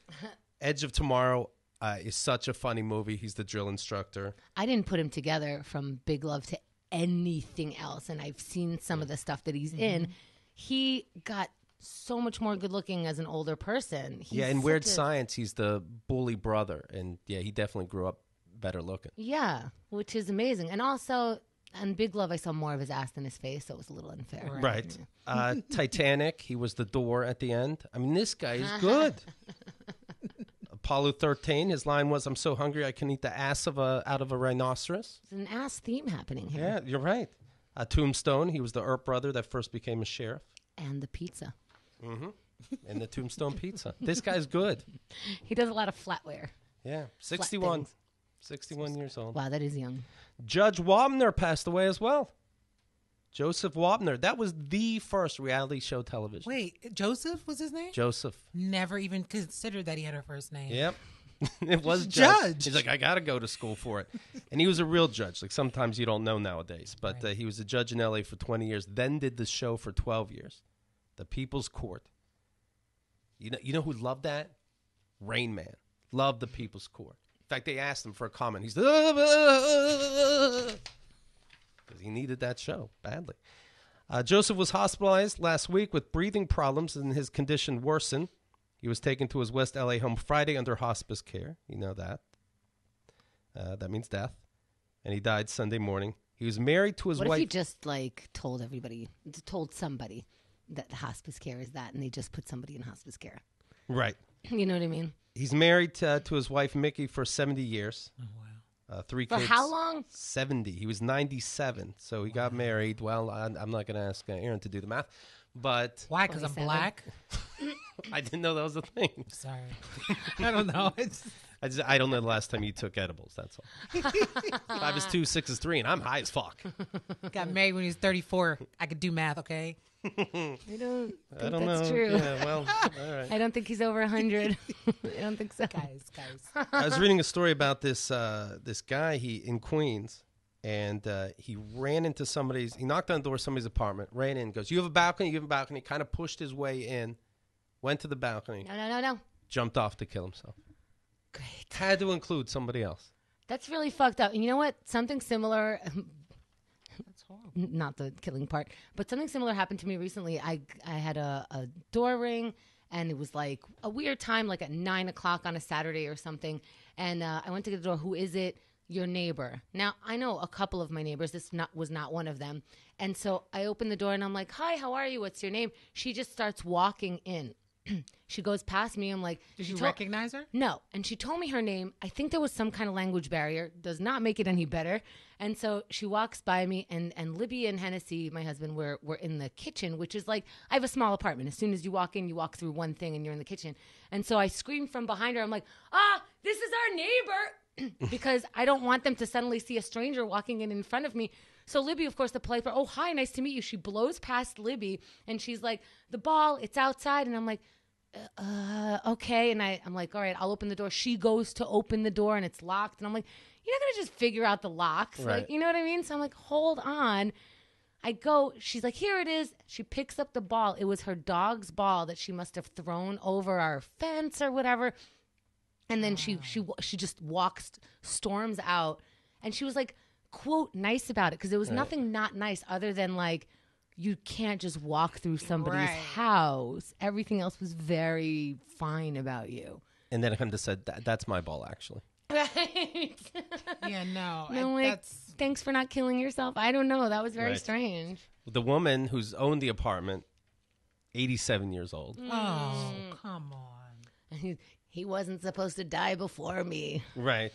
Speaker 1: Edge of Tomorrow uh, is such a funny movie. He's the drill instructor.
Speaker 2: I didn't put him together from Big Love to anything else, and I've seen some of the stuff that he's in. He got so much more good looking as an older person. He's
Speaker 1: yeah, in Weird
Speaker 2: a-
Speaker 1: Science, he's the bully brother, and yeah, he definitely grew up better looking.
Speaker 2: Yeah, which is amazing. And also, on Big Love, I saw more of his ass than his face, so it was a little unfair.
Speaker 1: Right. Uh, Titanic, he was the door at the end. I mean, this guy is good. Apollo 13, his line was, I'm so hungry I can eat the ass of a out of a rhinoceros.
Speaker 2: There's an ass theme happening here.
Speaker 1: Yeah, you're right. Uh, Tombstone, he was the Earp brother that first became a sheriff.
Speaker 2: And the pizza.
Speaker 1: And the Tombstone Pizza. This guy's good.
Speaker 2: He does a lot of flatware.
Speaker 1: Yeah, 61.
Speaker 2: things.
Speaker 1: 61 years old.
Speaker 2: Wow, that is young.
Speaker 1: Judge Wapner passed away as well. Joseph Wapner. That was the first reality show television.
Speaker 3: Wait, Joseph was his name?
Speaker 1: Joseph.
Speaker 3: Never even considered that he had a first name.
Speaker 1: Yep. it was judge.
Speaker 3: Judge.
Speaker 1: He's like, I got to go to school for it. And he was a real judge. Like sometimes you don't know nowadays. But uh, he was a judge in LA for 20 years, then did the show for 12 years. The People's Court. You know, you know who loved that? Rain Man. Loved the People's Court. In fact, they asked him for a comment. He's because he needed that show badly. Uh, Joseph was hospitalized last week with breathing problems, and his condition worsened. He was taken to his West LA home Friday under hospice care. You know that. Uh, that means death. And he died Sunday morning. He was married to his
Speaker 2: What if
Speaker 1: wife.
Speaker 2: he just like told everybody, told somebody that the hospice care is that, and they just put somebody in hospice care?
Speaker 1: right.
Speaker 2: You know what I mean?
Speaker 1: He's married to, to his wife Mickey for 70 years.
Speaker 3: Oh, wow.
Speaker 1: Uh, three
Speaker 2: For
Speaker 1: kids.
Speaker 2: how long?
Speaker 1: 70. He was 97. So he got married. Well, I, I'm not going to ask uh, Erin to do the math, but
Speaker 3: Why? Because I'm
Speaker 2: 27.
Speaker 3: black.
Speaker 1: I didn't know that was a thing.
Speaker 3: Sorry, I don't know. It's,
Speaker 1: I, just, I don't know the last time you took edibles. That's all. Five is two, six is three, and I'm high as fuck.
Speaker 3: got married when he was 34. I could do math. Okay.
Speaker 2: I don't think
Speaker 1: I don't
Speaker 2: that's
Speaker 1: know.
Speaker 2: true.
Speaker 1: Yeah, well, all right.
Speaker 2: I don't think he's over 100. I don't think so.
Speaker 3: Guys, guys.
Speaker 1: I was reading a story about this uh, this guy he in Queens, and uh, he ran into somebody's. He knocked on the door of somebody's apartment, ran in, goes, "You have a balcony? You have a balcony?" Kind of pushed his way in, went to the balcony,
Speaker 2: No, no, no, no.
Speaker 1: jumped off to kill himself.
Speaker 2: Great.
Speaker 1: Had to include somebody else.
Speaker 2: That's really fucked up. And you know what? Something similar,
Speaker 3: That's horrible.
Speaker 2: n- not the killing part, but something similar happened to me recently. I I had a, a door ring, and it was like a weird time, like at nine o'clock on a Saturday or something. And uh, I went to get the door. Who is it? Your neighbor. Now I know a couple of my neighbors. This not was not one of them. And so I open the door and I'm like, "Hi, how are you? What's your name?" She just starts walking in. she goes past me. I'm like,
Speaker 3: Did you
Speaker 2: told-
Speaker 3: recognize her?
Speaker 2: no. And she told me her name. I think there was some kind of language barrier. Does not make it any better. And so she walks by me, and, and Libby and Hennessy, my husband, were, were in the kitchen, which is like, I have a small apartment. As soon as you walk in, you walk through one thing and you're in the kitchen. And so I scream from behind her. I'm like, ah, this is our neighbor. because I don't want them to suddenly see a stranger walking in in front of me. So Libby, of course, the polite for, oh, hi, nice to meet you. She blows past Libby, and she's like, the ball, it's outside. And I'm like, uh, okay. And I, I'm like, all right, I'll open the door. She goes to open the door and it's locked. And I'm like, you're not going to just figure out the locks.
Speaker 1: Right.
Speaker 2: Like, you know what I mean? So I'm like, hold on. I go, she's like, here it is. She picks up the ball. It was her dog's ball that she must have thrown over our fence or whatever. And then she, she, she just walks, storms out. And she was like, quote, nice about it. Cause there was nothing not nice other than like, you can't just walk through somebody's
Speaker 3: Right.
Speaker 2: house. Everything else was very fine about you.
Speaker 1: And then Honda said, that, "That's my ball, actually."
Speaker 2: Right.
Speaker 3: Yeah, no.
Speaker 2: no,
Speaker 3: I-
Speaker 2: like,
Speaker 3: that's
Speaker 2: thanks for not killing yourself. I don't know. That was very
Speaker 1: Right.
Speaker 2: strange.
Speaker 1: The woman who's owned the apartment, 87 years old.
Speaker 2: Mm.
Speaker 3: oh, come on.
Speaker 2: He, he wasn't supposed to die before me.
Speaker 1: Right.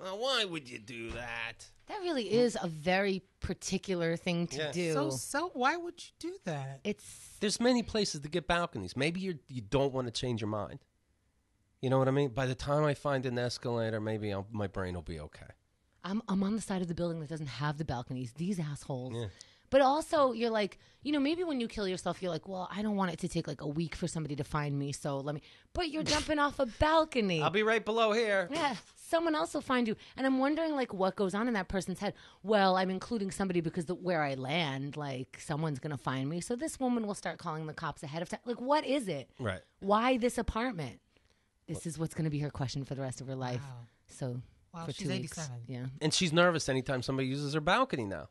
Speaker 1: Well, why would you do that?
Speaker 2: That really is a very particular thing to
Speaker 1: Yeah.
Speaker 2: do.
Speaker 3: So, so why would you do that?
Speaker 2: it's
Speaker 1: There's many places to get balconies. Maybe you you don't want to change your mind. You know what I mean? By the time I find an escalator, maybe I'll, my brain will be okay.
Speaker 2: I'm I'm on the side of the building that doesn't have the balconies. These assholes.
Speaker 1: Yeah.
Speaker 2: But also, you're like, you know, maybe when you kill yourself, you're like, well, I don't want it to take like a week for somebody to find me, so let me. But you're jumping off a balcony.
Speaker 1: I'll be right below here.
Speaker 2: yeah, someone else will find you, and I'm wondering like what goes on in that person's head. Well, I'm including somebody because the, where I land, like someone's gonna find me, so this woman will start calling the cops ahead of time. Like, what is it?
Speaker 1: Right.
Speaker 2: Why this apartment? This is what's gonna be her question for the rest of her life.
Speaker 3: Wow.
Speaker 2: So
Speaker 3: Wow,
Speaker 2: for
Speaker 3: she's
Speaker 2: two weeks, yeah.
Speaker 1: And she's nervous anytime somebody uses her balcony now.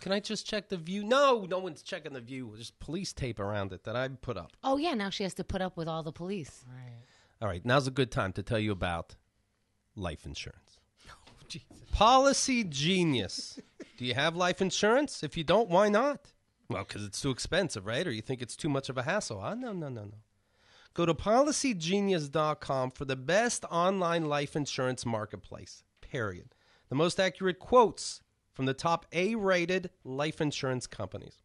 Speaker 1: Can I just check the view? No, no one's checking the view. There's police tape around it that I put up.
Speaker 2: Oh yeah, now she has to put up with all the police.
Speaker 3: Right.
Speaker 1: All right, now's a good time to tell you about life insurance.
Speaker 3: Oh, Jesus.
Speaker 1: Policy Genius. Do you have life insurance? If you don't, why not? Well, because it's too expensive, right? Or you think it's too much of a hassle? Ah, no, no, no, no. Go to policygenius.com for the best online life insurance marketplace, period. The most accurate quotes from the top A rated life insurance companies.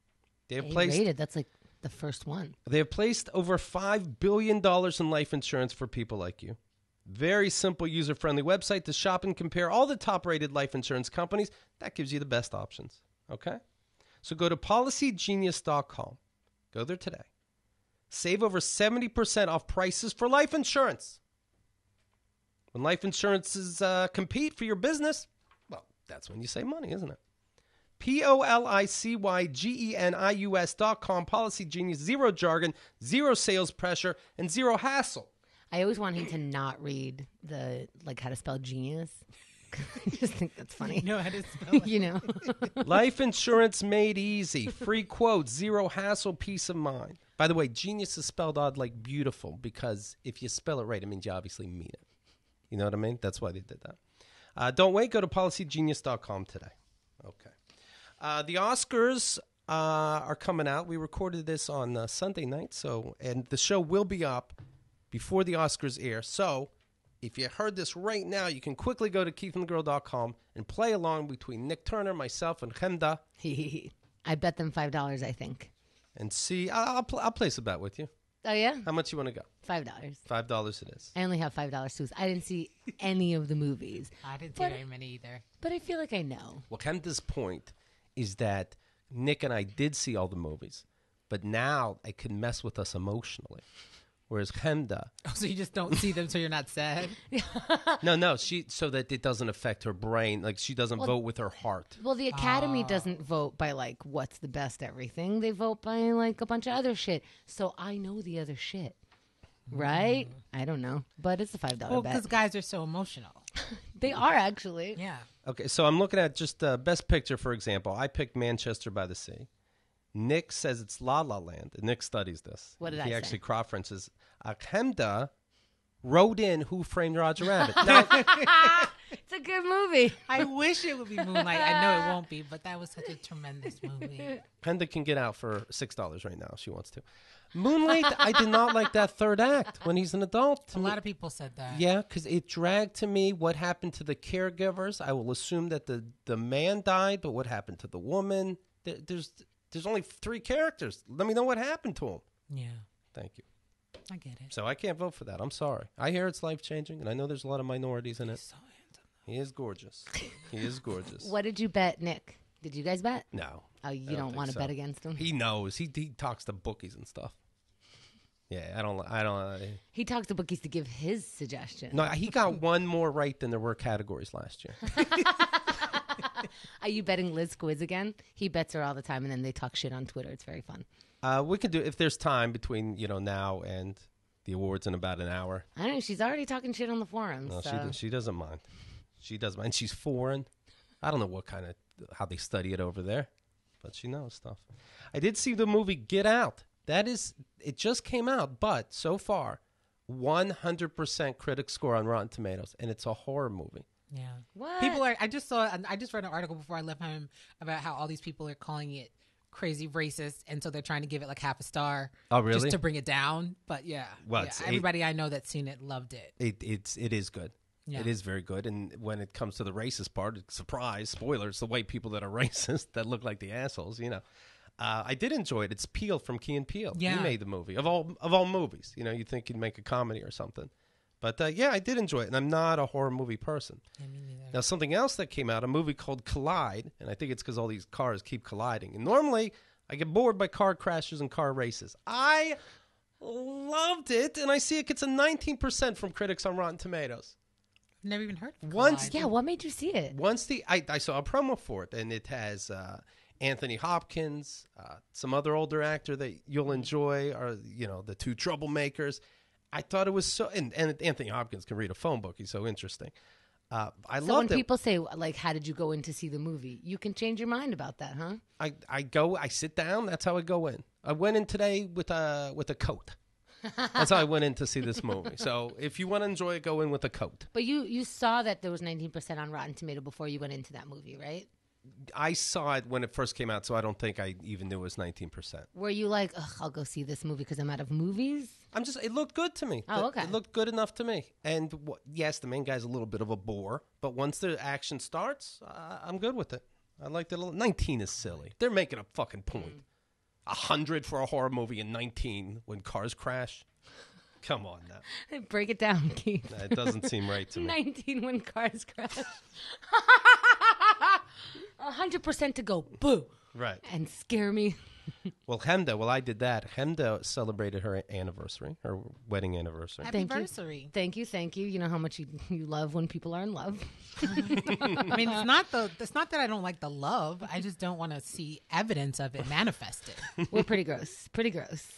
Speaker 1: They have placed
Speaker 2: A-rated. That's like the first one.
Speaker 1: they have placed over $5 billion in life insurance for people like you. Very simple, user friendly website to shop and compare all the top rated life insurance companies. That gives you the best options. Okay? So go to policygenius.com. Go there today. Save over 70% off prices for life insurance. When life insurances uh, compete for your business, well, that's when you save money, isn't it? P O L I C Y G E N I U S dot com. Policy Genius. Zero jargon, zero sales pressure, and zero hassle.
Speaker 2: I always want him to not read the like how to spell genius. I just think that's funny.
Speaker 3: You know how to spell it.
Speaker 2: you know.
Speaker 1: Life insurance made easy. Free quotes, zero hassle, peace of mind. By the way, genius is spelled odd like beautiful because if you spell it right, it means you obviously mean it. You know what I mean? That's why they did that. Uh, don't wait. Go to policygenius.com today. Okay. Uh, the Oscars uh, are coming out. We recorded this on uh, Sunday night, so and the show will be up before the Oscars air. So if you heard this right now, you can quickly go to keithandthegirl.com and play along between Nick Turner, myself, and Chemda
Speaker 2: I bet them five dollars. I think.
Speaker 1: And see. I'll, I'll, pl- I'll place a bet with you.
Speaker 2: Oh yeah,
Speaker 1: How much you want to go?
Speaker 2: five dollars.
Speaker 1: Five dollars it is.
Speaker 2: I only have five dollars too. I didn't see any of the movies,
Speaker 3: I didn't see
Speaker 2: But-
Speaker 3: very many either.
Speaker 2: but I feel like I know.
Speaker 1: Well, Chemda's point is that Nick and I did see all the movies, but now it can mess with us emotionally. Whereas Chemda,
Speaker 3: Oh, so you just don't see them, so you're not sad.
Speaker 1: no, no, she so that it doesn't affect her brain. Like she doesn't vote with her heart.
Speaker 2: Well, the Academy doesn't vote by like what's the best everything. They vote by like a bunch of other shit. So I know the other shit, right? I don't know, but it's a five dollar
Speaker 3: Well,
Speaker 2: bet.
Speaker 3: because guys are so emotional.
Speaker 2: They are actually.
Speaker 3: Yeah.
Speaker 1: Okay, so I'm looking at just uh, best picture, for example. I picked Manchester by the Sea. Nick says it's La La Land. And Nick studies this.
Speaker 2: What did
Speaker 1: he
Speaker 2: I say?
Speaker 1: actually cross references. Chemda wrote in Who Framed Roger Rabbit. Now,
Speaker 2: It's a good movie.
Speaker 3: I wish it would be Moonlight. I know it won't be, but that was such a tremendous movie.
Speaker 1: Chemda can get out for six dollars right now if she wants to. Moonlight, I did not like that third act when he's an adult.
Speaker 3: A lot of people said that.
Speaker 1: Yeah, because it dragged to me what happened to the caregivers. I will assume that the the man died, but what happened to the woman? There, there's there's only three characters. Let me know what happened to him.
Speaker 3: Yeah.
Speaker 1: Thank you.
Speaker 3: I get it.
Speaker 1: So I can't vote for that. I'm sorry. I hear it's life changing, and I know there's a lot of minorities in it.
Speaker 3: So handsome.
Speaker 1: He is gorgeous. He is gorgeous.
Speaker 2: What did you bet, Nick? Did you guys bet?
Speaker 1: No,
Speaker 2: Oh, you
Speaker 1: don't
Speaker 2: don't, want to
Speaker 1: so.
Speaker 2: bet against him.
Speaker 1: he knows. He he talks to bookies and stuff. Yeah, I don't. I don't.
Speaker 2: He talks to bookies to give his suggestion.
Speaker 1: No, he got one more right than there were categories last year.
Speaker 2: Are you betting Liz Quiz again? He bets her all the time, and then they talk shit on Twitter. It's very fun.
Speaker 1: Uh, we could do if there's time between you know now and the awards in about an hour.
Speaker 2: I don't know. She's already talking shit on the forums.
Speaker 1: No,
Speaker 2: so.
Speaker 1: she she doesn't mind. She doesn't mind. She's foreign. I don't know what kind of how they study it over there, but she knows stuff. I did see the movie Get Out. That is, it just came out, but so far, 100% critic score on Rotten Tomatoes, and it's a horror movie.
Speaker 3: Yeah.
Speaker 2: What?
Speaker 3: People are. I just saw. I just read an article before I left home about how all these people are calling it crazy racist, and so they're trying to give it like half a star.
Speaker 1: Oh, really?
Speaker 3: Just to bring it down. But yeah,
Speaker 1: Well,
Speaker 3: yeah, everybody I know that's seen it loved it.
Speaker 1: It it's it is good.
Speaker 3: Yeah.
Speaker 1: It is very good. And when it comes to the racist part, surprise, spoilers, the white people that are racist that look like the assholes, you know. Uh, I did enjoy it. It's Peele from Key and Peele.
Speaker 3: Yeah.
Speaker 1: He made the movie. Of all of all movies. You know, you'd think he'd make a comedy or something. But uh, yeah, I did enjoy it. And I'm not a horror movie person.
Speaker 3: Yeah, me.
Speaker 1: Now, something else that came out, a movie called Collide, and I think it's because all these cars keep colliding. And normally, I get bored by car crashes and car races. I loved it, and I see it gets a 19% from critics on Rotten Tomatoes.
Speaker 3: Never even heard. Of
Speaker 1: Once-
Speaker 2: yeah. What made you see it?
Speaker 1: Once the I, I saw a promo for it, and it has uh, Anthony Hopkins, uh, some other older actor that you'll enjoy, or you know the two troublemakers. I thought it was so, and, and Anthony Hopkins can read a phone book. He's so interesting. Uh, I
Speaker 2: So when
Speaker 1: loved it.
Speaker 2: people say like, "How did you go in to see the movie?" You can change your mind about that, huh?
Speaker 1: I, I go I sit down. That's how I go in. I went in today with a with a coat. That's how I went in to see this movie. So if you want to enjoy it, go in with a coat.
Speaker 2: But you you saw that there was 19% on Rotten Tomato before you went into that movie, right?
Speaker 1: I saw it when it first came out, so I don't think I even knew it was nineteen percent.
Speaker 2: Were you like, Ugh, "I'll go see this movie because I'm out of movies"?
Speaker 1: I'm just it looked good to me.
Speaker 2: Oh,
Speaker 1: It-
Speaker 2: okay.
Speaker 1: It looked good enough to me. And wh- yes, the main guy's a little bit of a bore, but once the action starts, uh, I'm good with it. I liked it. A little. Nineteen is silly. They're making a fucking point. A hundred for a horror movie and nineteen when cars crash. Come on now.
Speaker 2: Break it down, Keith.
Speaker 1: It doesn't seem right to me.
Speaker 2: 19 when cars crash. 100% to go, boo,
Speaker 1: Right.
Speaker 2: and scare me.
Speaker 1: Well, Chemda, well, I did that. Chemda celebrated her anniversary, her wedding anniversary.
Speaker 3: Happy
Speaker 2: Thank you.
Speaker 3: anniversary.
Speaker 2: Thank you, thank you. You know how much you, you love when people are in love.
Speaker 3: I mean, it's not the. It's not that I don't like the love. I just don't want to see evidence of it manifested.
Speaker 2: We're pretty gross. Pretty gross.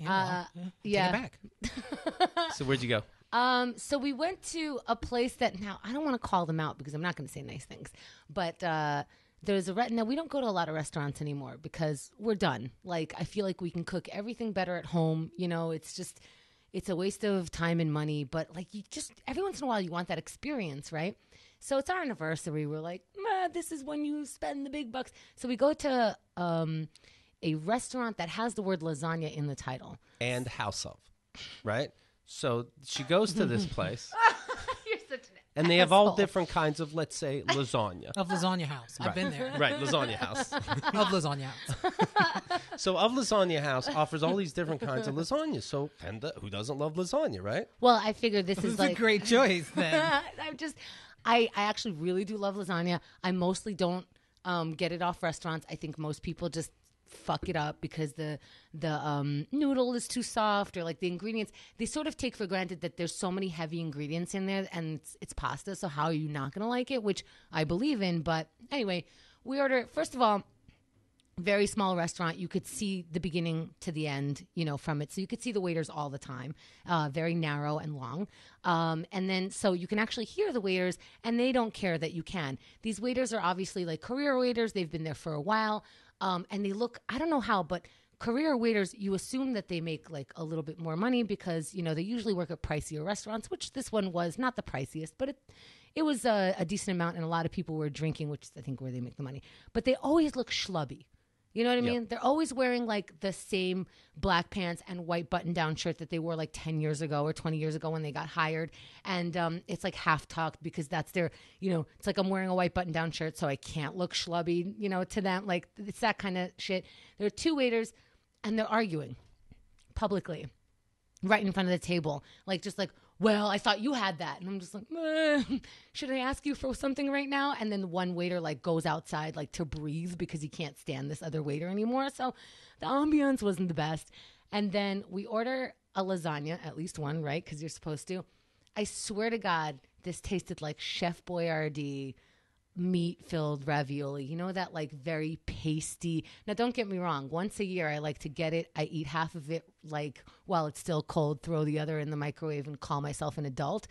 Speaker 3: Yeah,
Speaker 2: Uh,
Speaker 3: well,
Speaker 2: yeah.
Speaker 3: Take it back.
Speaker 1: So where'd you go?
Speaker 2: Um, so we went to a place that now I don't want to call them out because I'm not going to say nice things, but uh, there's a re- now we don't go to a lot of restaurants anymore because we're done. Like I feel like we can cook everything better at home. You know, it's just it's a waste of time and money. But like you just every once in a while you want that experience, right? So it's our anniversary. We're like, "Meh, this is when you spend the big bucks. So we go to um, a restaurant that has the word lasagna in the title.
Speaker 1: and house of, right? So she goes to this place,
Speaker 2: You're such an
Speaker 1: and they have all different kinds of, let's say, lasagna.
Speaker 3: Of Lasagna House. I've been there.
Speaker 1: Right, lasagna house.
Speaker 3: Of Lasagna House.
Speaker 1: So of lasagna house offers all these different kinds of lasagna. So and the, who doesn't love lasagna, right?
Speaker 2: Well, I figure this
Speaker 3: This
Speaker 2: is
Speaker 3: is
Speaker 2: like
Speaker 3: a great choice then.
Speaker 2: I'm just, I, I actually really do love lasagna. I mostly don't um, get it off restaurants. I think most people just fuck it up because the the um, noodle is too soft or like the ingredients they sort of take for granted that there's so many heavy ingredients in there and it's, it's pasta so how are you not gonna like it which i believe in but anyway we order first of all very small restaurant. You could see the beginning to the end, you know, from it. So you could see the waiters all the time. Uh, very narrow and long. Um, and then so you can actually hear the waiters, and they don't care that you can. These waiters are obviously like career waiters. They've been there for a while, um, and they look. I don't know how, but career waiters, you assume that they make like a little bit more money because you know they usually work at pricier restaurants, which this one was not the priciest, but it it was a, a decent amount, and a lot of people were drinking, which I think where they make the money. But they always look schlubby. You know what I mean? They're always wearing like the same black pants and white button down shirt that they wore like 10 years ago or 20 years ago when they got hired. And um, it's like half tucked because that's their, you know, it's like I'm wearing a white button down shirt so I can't look schlubby, you know, to them. Like it's that kind of shit. There are two waiters and they're arguing publicly right in front of the table. Like, just like, well, I thought you had that. And I'm just like, "Eh, should I ask you for something right now? And then one waiter like goes outside like to breathe because he can't stand this other waiter anymore. So the ambiance wasn't the best. And then we order a lasagna, at least one, right? Because you're supposed to. I swear to God, this tasted like Chef Boyardee meat filled ravioli. You know that like very pasty. Now don't get me wrong, once a year I like to get it. I eat half of it like while it's still cold, throw the other in the microwave and call myself an adult.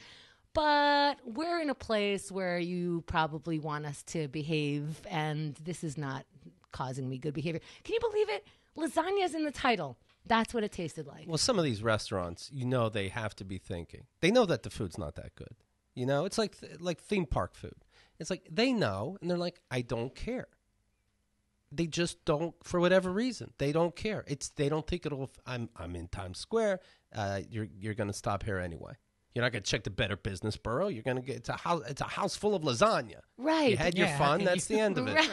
Speaker 2: But we're in a place where you probably want us to behave and this is not causing me good behavior. Can you believe it? Lasagna's in the title. That's what it tasted like.
Speaker 1: Well, some of these restaurants, you know, they have to be thinking. They know that the food's not that good. You know, it's like like theme park food. It's like they know, and they're like, I don't care. They just don't, for whatever reason, they don't care. It's they don't think it'll. I'm I'm in Times Square. Uh, you're you're going to stop here anyway. You're not going to check the Better Business Bureau. You're going to get it's a house. It's a house full of lasagna.
Speaker 2: Right.
Speaker 1: You had your
Speaker 3: Yeah.
Speaker 1: fun. That's the end of it.
Speaker 2: right,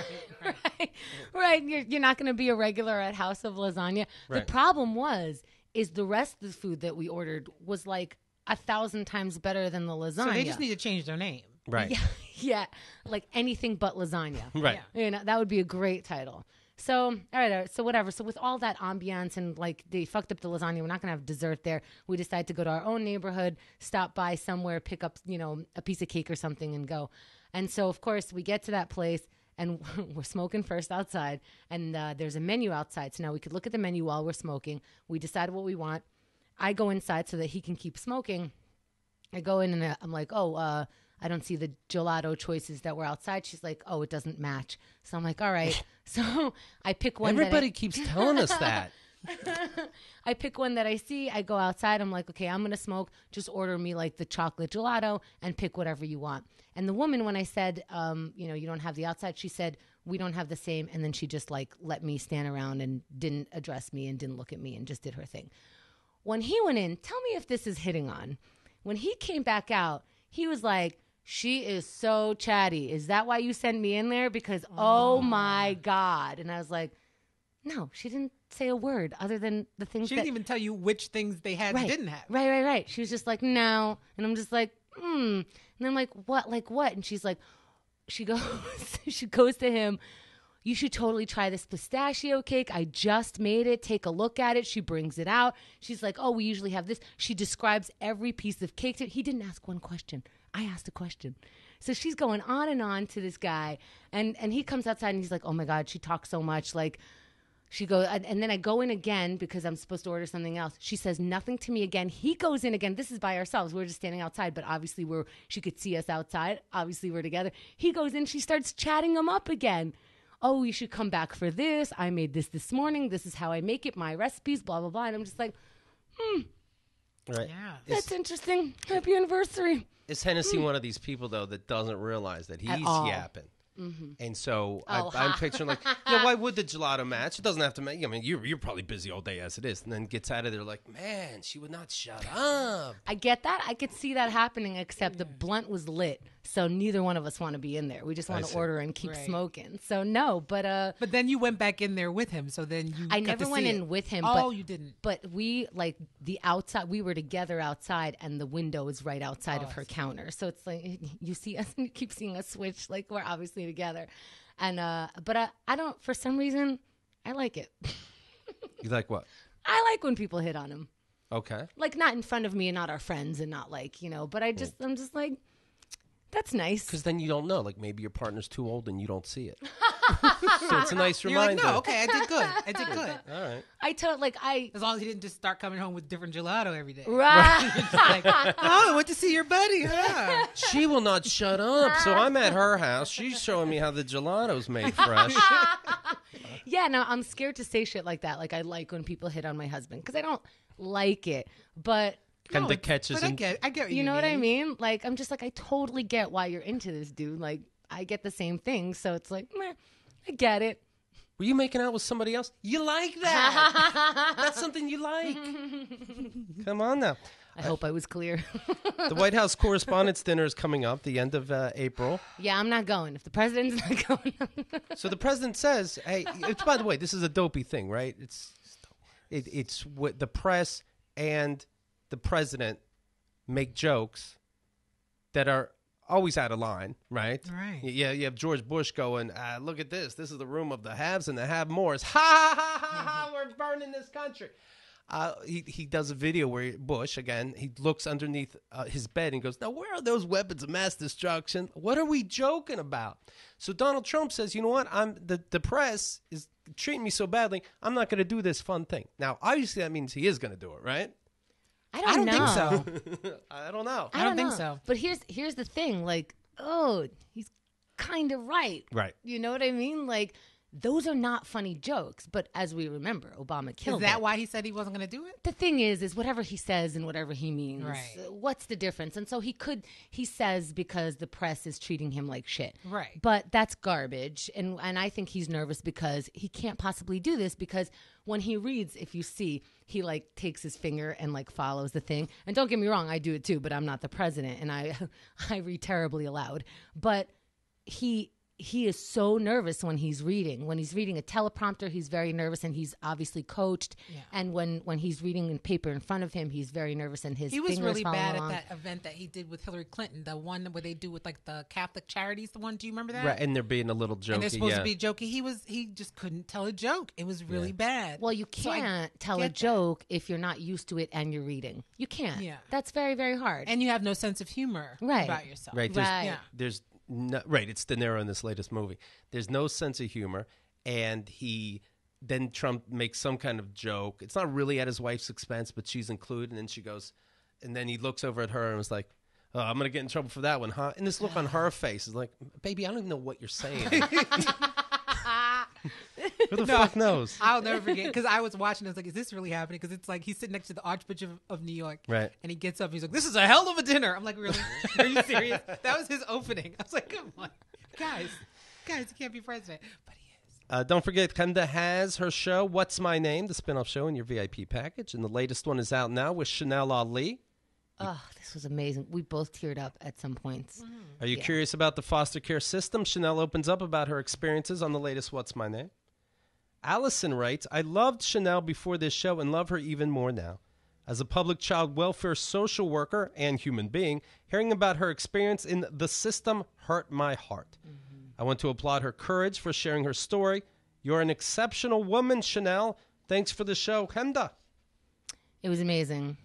Speaker 2: right, right. You're, you're not going to be a regular at House of Lasagna. The problem was, is the rest of the food that we ordered was like a thousand times better than the lasagna.
Speaker 3: So they just need to change their name.
Speaker 1: Right.
Speaker 2: yeah, yeah, like anything but lasagna.
Speaker 1: Right.
Speaker 2: You know, that would be a great title. So, all right, all right, so whatever. So, with all that ambiance and like they fucked up the lasagna, we're not gonna have dessert there. We decide to go to our own neighborhood, stop by somewhere, pick up, you know, a piece of cake or something, and go. And so, of course, we get to that place and we're smoking first outside, and uh, there's a menu outside. So now we could look at the menu while we're smoking. We decide what we want. I go inside so that he can keep smoking. I go in and I'm like, oh, uh, I don't see the gelato choices that were outside. She's like, oh, it doesn't match. So I'm like, all right. So I pick one. that I-
Speaker 1: Everybody keeps telling us that.
Speaker 2: I pick one that I see. I go outside. I'm like, okay, I'm gonna smoke. Just order me like the chocolate gelato and pick whatever you want. And the woman, when I said, um, you know, you don't have the outside, she said we don't have the same. And then she just like let me stand around and didn't address me and didn't look at me and just did her thing. When he went in, tell me if this is hitting on. When he came back out, he was like, she is so chatty. Is that why you sent me in there? Because oh my god! And I was like, no, she didn't say a word other than the things
Speaker 3: She
Speaker 2: that
Speaker 3: didn't even tell you which things they had
Speaker 2: right,
Speaker 3: and didn't have.
Speaker 2: Right, right, right. She was just like, no. And I'm just like, hmm. And I'm like, what? Like what? And she's like, she goes, she goes to him. You should totally try this pistachio cake. I just made it. Take a look at it. She brings it out. She's like, oh, we usually have this. She describes every piece of cake. To, he didn't ask one question. I asked a question. So she's going on and on to this guy. And, and he comes outside and he's like, oh my God, she talks so much. Like, she goes, and, and then I go in again because I'm supposed to order something else. She says nothing to me again. He goes in again. This is by ourselves. We're just standing outside, but obviously we're, she could see us outside. Obviously we're together. He goes in, she starts chatting him up again. Oh, you should come back for this. I made this this morning. This is how I make it. My recipes, blah, blah, blah. And I'm just like, hmm,
Speaker 1: Right.
Speaker 3: Yeah.
Speaker 2: That's interesting. Happy anniversary.
Speaker 1: Is Hennessy hmm. one of these people though that doesn't realize that he's yapping? Mm-hmm. And so
Speaker 2: Oh,
Speaker 1: I, I'm picturing like, you know, why would the gelato match? It doesn't have to make. I mean, you're you're probably busy all day as it is, and then gets out of there like, man, she would not shut up.
Speaker 2: I get that. I could see that happening, except the blunt was lit, so neither one of us want to be in there. We just want to
Speaker 1: see.
Speaker 2: order and keep
Speaker 3: Right.
Speaker 2: smoking. So no, but uh,
Speaker 3: But then you went back in there with him, so then you.
Speaker 2: I
Speaker 3: got
Speaker 2: never
Speaker 3: to
Speaker 2: went
Speaker 3: see
Speaker 2: in
Speaker 3: it.
Speaker 2: with him.
Speaker 3: Oh,
Speaker 2: but,
Speaker 3: you didn't.
Speaker 2: But we like the outside. We were together outside, and the window is right outside
Speaker 3: Oh,
Speaker 2: of her counter. So it's like you see us, and you keep seeing us switch. Like we're obviously together, and uh, but I, I don't. For some reason, I like it.
Speaker 1: You like what?
Speaker 2: I like when people hit on him.
Speaker 1: Okay.
Speaker 2: Like not in front of me and not our friends and not like you know. But I just, I'm just like, that's nice.
Speaker 1: Because then you don't know. Like maybe your partner's too old and you don't see it. so it's a nice
Speaker 3: You're like,
Speaker 1: reminder.
Speaker 3: no, okay, I did good. I did good.
Speaker 1: All right.
Speaker 2: I told like I
Speaker 3: As long as he didn't just start coming home with different gelato every day.
Speaker 2: right.
Speaker 3: like, oh, I went to see your buddy. Huh?
Speaker 1: She will not shut up. So I'm at her house. She's showing me how the gelato's made fresh.
Speaker 2: Yeah, no, I'm scared to say shit like that. Like I like when people hit on my husband because I don't like it, but
Speaker 1: And
Speaker 3: No,
Speaker 1: the catches
Speaker 3: But I
Speaker 1: and
Speaker 3: get, I get what
Speaker 2: you,
Speaker 3: you,
Speaker 2: know what I mean. Like I'm just like I totally get why you're into this dude. Like I get the same thing, so it's like meh, I get it.
Speaker 1: Were you making out with somebody else? You like that? That's something you like. Come on now.
Speaker 2: I hope I was clear.
Speaker 1: The White House Correspondents' Dinner is coming up the end of uh, April.
Speaker 2: yeah, I'm not going. If the president's not going,
Speaker 1: So the president says, "Hey, it's by the way, this is a dopey thing, right? It's it, it's what the press and the president make jokes that are always out of line, right?
Speaker 3: Right.
Speaker 1: Yeah, you have George Bush going, uh, "Look at this. This is the room of the haves and the have mores. Ha ha ha ha ha! We're burning this country." Uh, he he does a video where Bush again he looks underneath uh, his bed and goes, "Now where are those weapons of mass destruction? What are we joking about?" So Donald Trump says, "You know what? I'm the the press is treating me so badly. I'm not going to do this fun thing." Now, obviously, that means he is going to do it, right?
Speaker 2: I don't,
Speaker 3: I don't
Speaker 2: know.
Speaker 3: think so.
Speaker 1: I don't know.
Speaker 2: I
Speaker 3: I
Speaker 2: don't,
Speaker 3: don't think
Speaker 2: know.
Speaker 3: so.
Speaker 2: But here's here's the thing. Like, oh, he's kind of right.
Speaker 1: Right.
Speaker 2: You know what I mean? Like, those are not funny jokes. But as we remember, Obama killed.
Speaker 3: Is that
Speaker 2: it.
Speaker 3: why he said he wasn't going to do it?
Speaker 2: the thing is is whatever he says and whatever he means
Speaker 3: Right.
Speaker 2: uh, what's the difference and so he could he says because the press is treating him like shit
Speaker 3: Right.
Speaker 2: but that's garbage and and i think he's nervous because he can't possibly do this because when he reads if you see he like takes his finger and like follows the thing. And don't get me wrong i do it too but i'm not the president and i i read terribly aloud. But he he is so nervous when he's reading. When he's reading a teleprompter, he's very nervous, and he's obviously coached. And when when he's reading in paper in front of him, he's very nervous, and his
Speaker 3: He was really bad
Speaker 2: along.
Speaker 3: at that event that he did with Hillary Clinton, the one where they do with like the Catholic charities. The one, do you remember that?
Speaker 1: Right, and they're being a little jokey.
Speaker 3: And they're supposed
Speaker 1: yeah.
Speaker 3: to be jokey. He was he just couldn't tell a joke. It was really bad.
Speaker 2: Well, you can't tell a
Speaker 3: get that.
Speaker 2: joke if you're not used to it and you're reading. You can't.
Speaker 3: Yeah.
Speaker 2: that's very very hard.
Speaker 3: and you have no sense of humor
Speaker 2: Right.
Speaker 3: about yourself.
Speaker 1: Right. There's,
Speaker 2: Right.
Speaker 3: Yeah.
Speaker 1: There's no, right. It's De Niro in this latest movie. There's no sense of humor, and he then Trump makes some kind of joke. It's not really at his wife's expense, but she's included, and then she goes, and then he looks over at her and was like. Oh, I'm gonna get in trouble for that one, huh? And this look on her face is like, "Baby, I don't even know what you're saying. Who the fuck knows?"
Speaker 3: I'll never forget because I was watching. I was like, "Is this really happening?" Because it's like he's sitting next to the Archbishop of, of New York,
Speaker 1: Right.
Speaker 3: And he gets up. He's like, "This is a hell of a dinner." I'm like, "Really? Are you serious?" That was his opening. I was like, "Come on, guys, guys, he can't be president." But he is.
Speaker 1: Uh, don't forget, Chemda has her show, What's My Name, the spin off show in your VIP package. And the latest one is out now with Chanel Ali.
Speaker 2: oh, this was amazing. We both teared up at some points.
Speaker 1: Are you curious about the foster care system? Chanel opens up about her experiences on the latest What's My Name. Allison writes, I loved Chanel before this show and love her even more now. As a public child welfare social worker and human being, hearing about her experience in the system hurt my heart. Mm-hmm. I want to applaud her courage for sharing her story. You're an exceptional woman, Chanel. Thanks for the show, Chemda.
Speaker 2: It was amazing.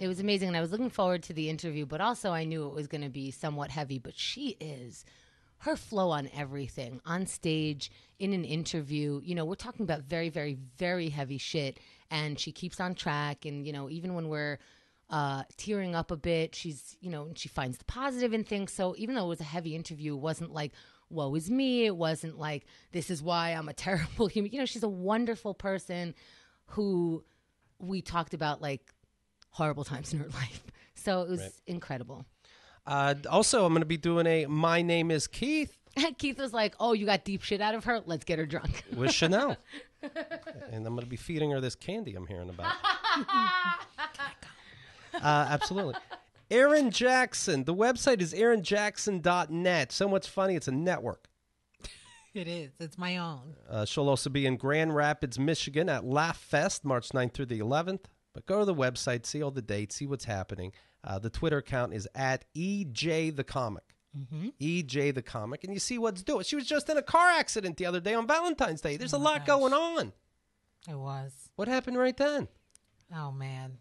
Speaker 2: It was amazing, and I was looking forward to the interview, but also I knew it was going to be somewhat heavy. But she is her flow on everything on stage, in an interview. You know, we're talking about very, very, very heavy shit, and she keeps on track. And you know, even when we're uh, tearing up a bit, she's you know, she finds the positive in things. So even though it was a heavy interview, it wasn't like woe is me. It wasn't like this is why I'm a terrible human. You know, she's a wonderful person who we talked about like horrible times in her life. So it was
Speaker 1: Right.
Speaker 2: incredible.
Speaker 1: Uh, also, I'm going to be doing a My Name is Keith
Speaker 2: Keith was like, "Oh, you got deep shit out of her. Let's get her drunk."
Speaker 1: with Chanel. and I'm going to be feeding her this candy I'm hearing about. uh, absolutely. Erin Jackson. The website is erinjackson.net. So much funny, it's a network.
Speaker 3: It is. It's my own.
Speaker 1: Uh, she'll also be in Grand Rapids, Michigan at Laugh Fest, March 9th through the 11th. But go to the website, see all the dates, see what's happening. Uh, the Twitter account is at EJ the Comic. EJ the Comic. And you see what's doing. She was just in a car accident the other day on Valentine's Day. There's a lot going on.
Speaker 3: It was.
Speaker 1: What happened right then?
Speaker 3: Oh man.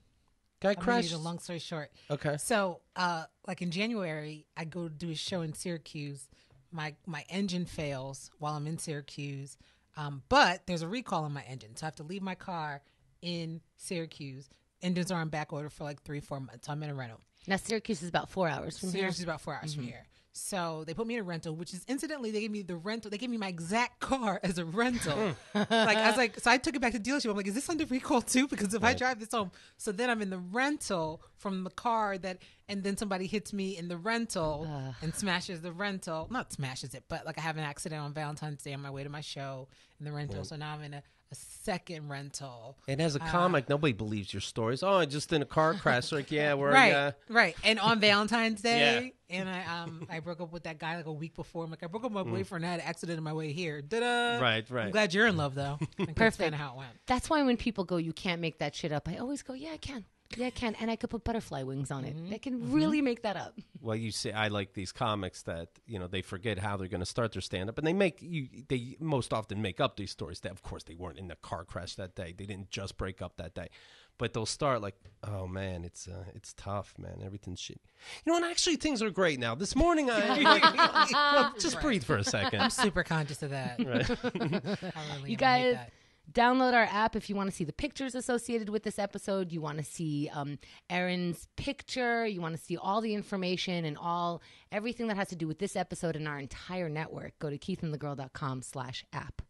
Speaker 1: Guy crashed.
Speaker 3: a long story short.
Speaker 1: Okay.
Speaker 3: So, uh, like in January, I go do a show in Syracuse. My my engine fails while I'm in Syracuse, um, but there's a recall on my engine, so I have to leave my car in Syracuse. Engines are on back order for like three four months. So I'm in a rental.
Speaker 2: Now Syracuse is about four hours from here.
Speaker 3: Syracuse is about four hours from mm-hmm. here. So they put me in a rental, which is incidentally they gave me the rental. They gave me my exact car as a rental. Hmm. like I was like, so I took it back to the dealership. I'm like, is this under recall too? Because if I drive this home, so then I'm in the rental from the car that, and then somebody hits me in the rental and smashes the rental. Not smashes it, but like I have an accident on Valentine's Day on my way to my show in the rental. So now I'm in a, a second rental.
Speaker 1: And as a comic, nobody believes your stories. Oh, I just in a car crash. Like, yeah, we're
Speaker 3: right,
Speaker 1: uh,
Speaker 3: right. And on Valentine's Day, and I um I broke up with that guy like a week before. I'm like, I broke up with my boyfriend. I had an accident on my way here. Da-da.
Speaker 1: Right, right.
Speaker 3: I'm glad you're in love though. Like, That's
Speaker 2: Perfect.
Speaker 3: kind of how it went.
Speaker 2: That's why when people go, you can't make that shit up. I always go, yeah, I can. Yeah, I can. And I could put butterfly wings on it. I can really make that up.
Speaker 1: well you see, i like these comics that you know they forget how they're going to start their stand-up and they make you they most often make up these stories that of course they weren't in the car crash that day they didn't just break up that day but they'll start like oh man it's uh, it's tough man everything's shit you know and actually things are great now this morning i Well, just breathe for a second
Speaker 3: I'm super conscious of that. I really
Speaker 2: You
Speaker 3: am. I
Speaker 2: guys
Speaker 3: that.
Speaker 2: Download our app if you want to see the pictures associated with this episode. You want to see um, Erin's picture. You want to see all the information and all everything that has to do with this episode and our entire network. Go to keithandthegirl.com slash app.